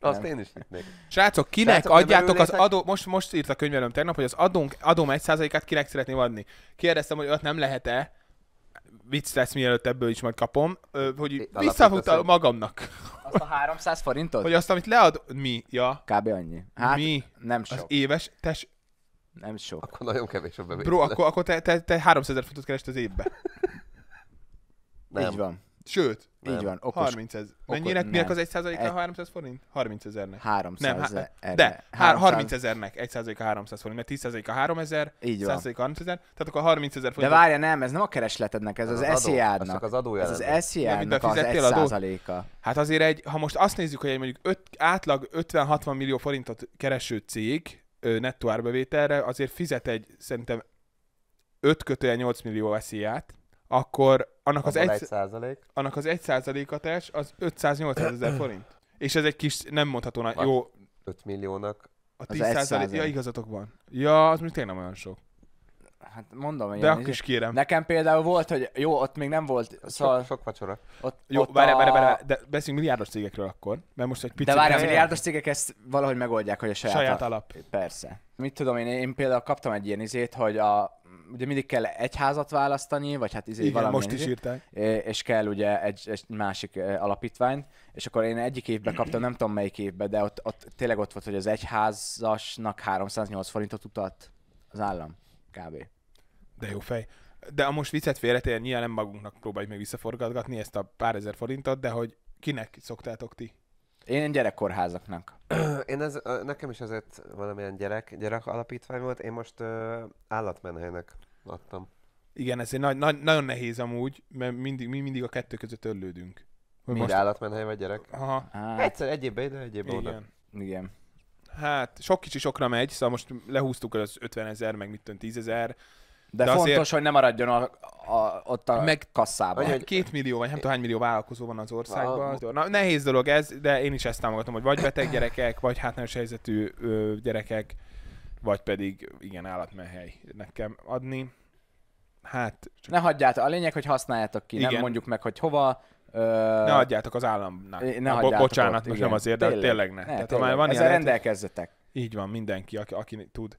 Speaker 2: Azt én is nyitnék.
Speaker 1: Srácok, kinek
Speaker 2: Srácok,
Speaker 1: adjátok az adó... Most, most írt a könyvelőm tegnap, hogy az adónk, adóm 1%-át kinek szeretném adni. Kérdeztem, hogy ott nem lehet-e, vicc lesz, mielőtt ebből is majd kapom, hogy
Speaker 2: egy-
Speaker 1: magamnak.
Speaker 3: Azt a 300 forintot?
Speaker 1: Hogy azt, amit lead... Mi? Ja.
Speaker 3: Kb. annyi. Hát
Speaker 1: mi?
Speaker 3: nem
Speaker 1: Az
Speaker 3: sok.
Speaker 1: éves... Tes...
Speaker 3: Nem sok.
Speaker 2: Akkor nagyon kevés a bevétel.
Speaker 1: Bro, akkor, akkor te, te, te 300 ezer fontot kerest az évbe.
Speaker 3: Így van.
Speaker 1: Sőt,
Speaker 2: Nem.
Speaker 3: Így van. Okos.
Speaker 1: 30 ezer. Mennyinek,
Speaker 3: nem.
Speaker 1: minek az 1 százaléka
Speaker 3: Egy-
Speaker 1: 300 forint? 30 ezernek.
Speaker 3: 300
Speaker 1: Nem, há-
Speaker 3: erre.
Speaker 1: de, há-
Speaker 3: 300
Speaker 1: 30 ezernek 1 százaléka 300 forint, mert 10 százaléka 3 ezer,
Speaker 3: Így
Speaker 1: 100
Speaker 3: van.
Speaker 1: százaléka 30 ezer, tehát akkor 30 ezer
Speaker 3: De
Speaker 1: forint.
Speaker 3: várja, nem, ez nem a keresletednek, ez az,
Speaker 2: Az
Speaker 3: SZIA-nak.
Speaker 2: csak az adója
Speaker 3: Ez az. SZIA-nak
Speaker 1: Ja,
Speaker 3: az
Speaker 1: fizettél
Speaker 3: 1
Speaker 1: adót?
Speaker 3: százaléka.
Speaker 1: Hát azért egy, ha most azt nézzük, hogy egy mondjuk öt, átlag 50-60 millió forintot kereső cég nettó árbevételre azért fizet egy szerintem 5 kötően 8 millió SZIA-t, akkor annak az, egy,
Speaker 2: százalék.
Speaker 1: annak az 1 százalékatás az 580 ezer forint. És ez egy kis, nem mondható nagy, jó,
Speaker 2: 5 milliónak.
Speaker 1: a
Speaker 3: Az
Speaker 1: 10
Speaker 3: egy
Speaker 1: százalék, ja igazatok van. Ja, az még tényleg nem olyan sok.
Speaker 3: Hát mondom, hogy
Speaker 1: De akkor is kérem.
Speaker 3: Nekem például volt, hogy jó, ott még nem volt, szóval
Speaker 2: Sok, sok vacsora.
Speaker 3: ott,
Speaker 1: Jó,
Speaker 3: ott
Speaker 1: várj,
Speaker 3: a...
Speaker 1: várj, várj, de beszéljünk milliárdos cégekről akkor, mert most egy picit...
Speaker 3: De várj, a milliárdos cégek ezt valahogy megoldják, hogy a saját,
Speaker 1: saját alap.
Speaker 3: Persze. Mit tudom én, én például kaptam egy ilyen izét, hogy a, ugye mindig kell egy házat választani, vagy hát izé
Speaker 1: Igen,
Speaker 3: valamilyen
Speaker 1: most is
Speaker 3: izé,
Speaker 1: írták.
Speaker 3: és kell ugye egy, egy másik alapítványt, és akkor én egyik évben kaptam, nem tudom melyik évben, de ott, ott tényleg ott volt, hogy az egyházasnak 308 forintot utalt az állam, kb.
Speaker 1: De jó fej. De a most viccet félretér, nyilván nem magunknak próbáljuk meg visszaforgatgatni ezt a pár ezer forintot, de hogy kinek szoktátok ti?
Speaker 3: Én gyerekkorházaknak.
Speaker 2: Én ez, nekem is azért valamilyen gyerek, gyerek alapítvány volt. Én most ö, állatmenhelynek adtam.
Speaker 1: Igen, ez egy nagy, nagy, nagyon nehéz amúgy, mert mindig, mi mindig a kettő között öllődünk. Hogy
Speaker 2: Most állatmenhely vagy gyerek?
Speaker 1: Aha,
Speaker 3: Hát,
Speaker 2: Egyszer egy évbe ide, egy évbe oda.
Speaker 1: igen.
Speaker 3: igen.
Speaker 1: Hát, sok kicsi sokra megy, szóval most lehúztuk az 50 ezer, meg mit tudom, 10 ezer.
Speaker 3: De,
Speaker 1: De
Speaker 3: fontos,
Speaker 1: azért-
Speaker 3: hogy ne maradjon a, a, ott a
Speaker 1: Meg-
Speaker 3: kasszában.
Speaker 2: Vagy-
Speaker 1: két millió, vagy nem tudom hány millió vállalkozó van az országban. Na, nehéz dolog ez, de én is ezt támogatom, hogy vagy beteg gyerekek, vagy hátrányos helyzetű ö, gyerekek, vagy pedig igen, állatmenhely nekem adni. Hát, csak
Speaker 3: Ne hagyjátok, a lényeg, hogy használjátok ki,
Speaker 1: Igen.
Speaker 3: nem mondjuk meg, hogy hova.
Speaker 1: Ne adjátok az államnak.
Speaker 3: ne
Speaker 1: Na, bo- bocsánat,
Speaker 3: ott,
Speaker 1: most
Speaker 3: igen.
Speaker 1: nem azért, de tényleg, ne.
Speaker 3: Ne,
Speaker 1: Tehát, ha
Speaker 3: tényleg.
Speaker 1: már van
Speaker 3: Ezzel rendelkezzetek.
Speaker 1: Így van, mindenki, aki, aki tud.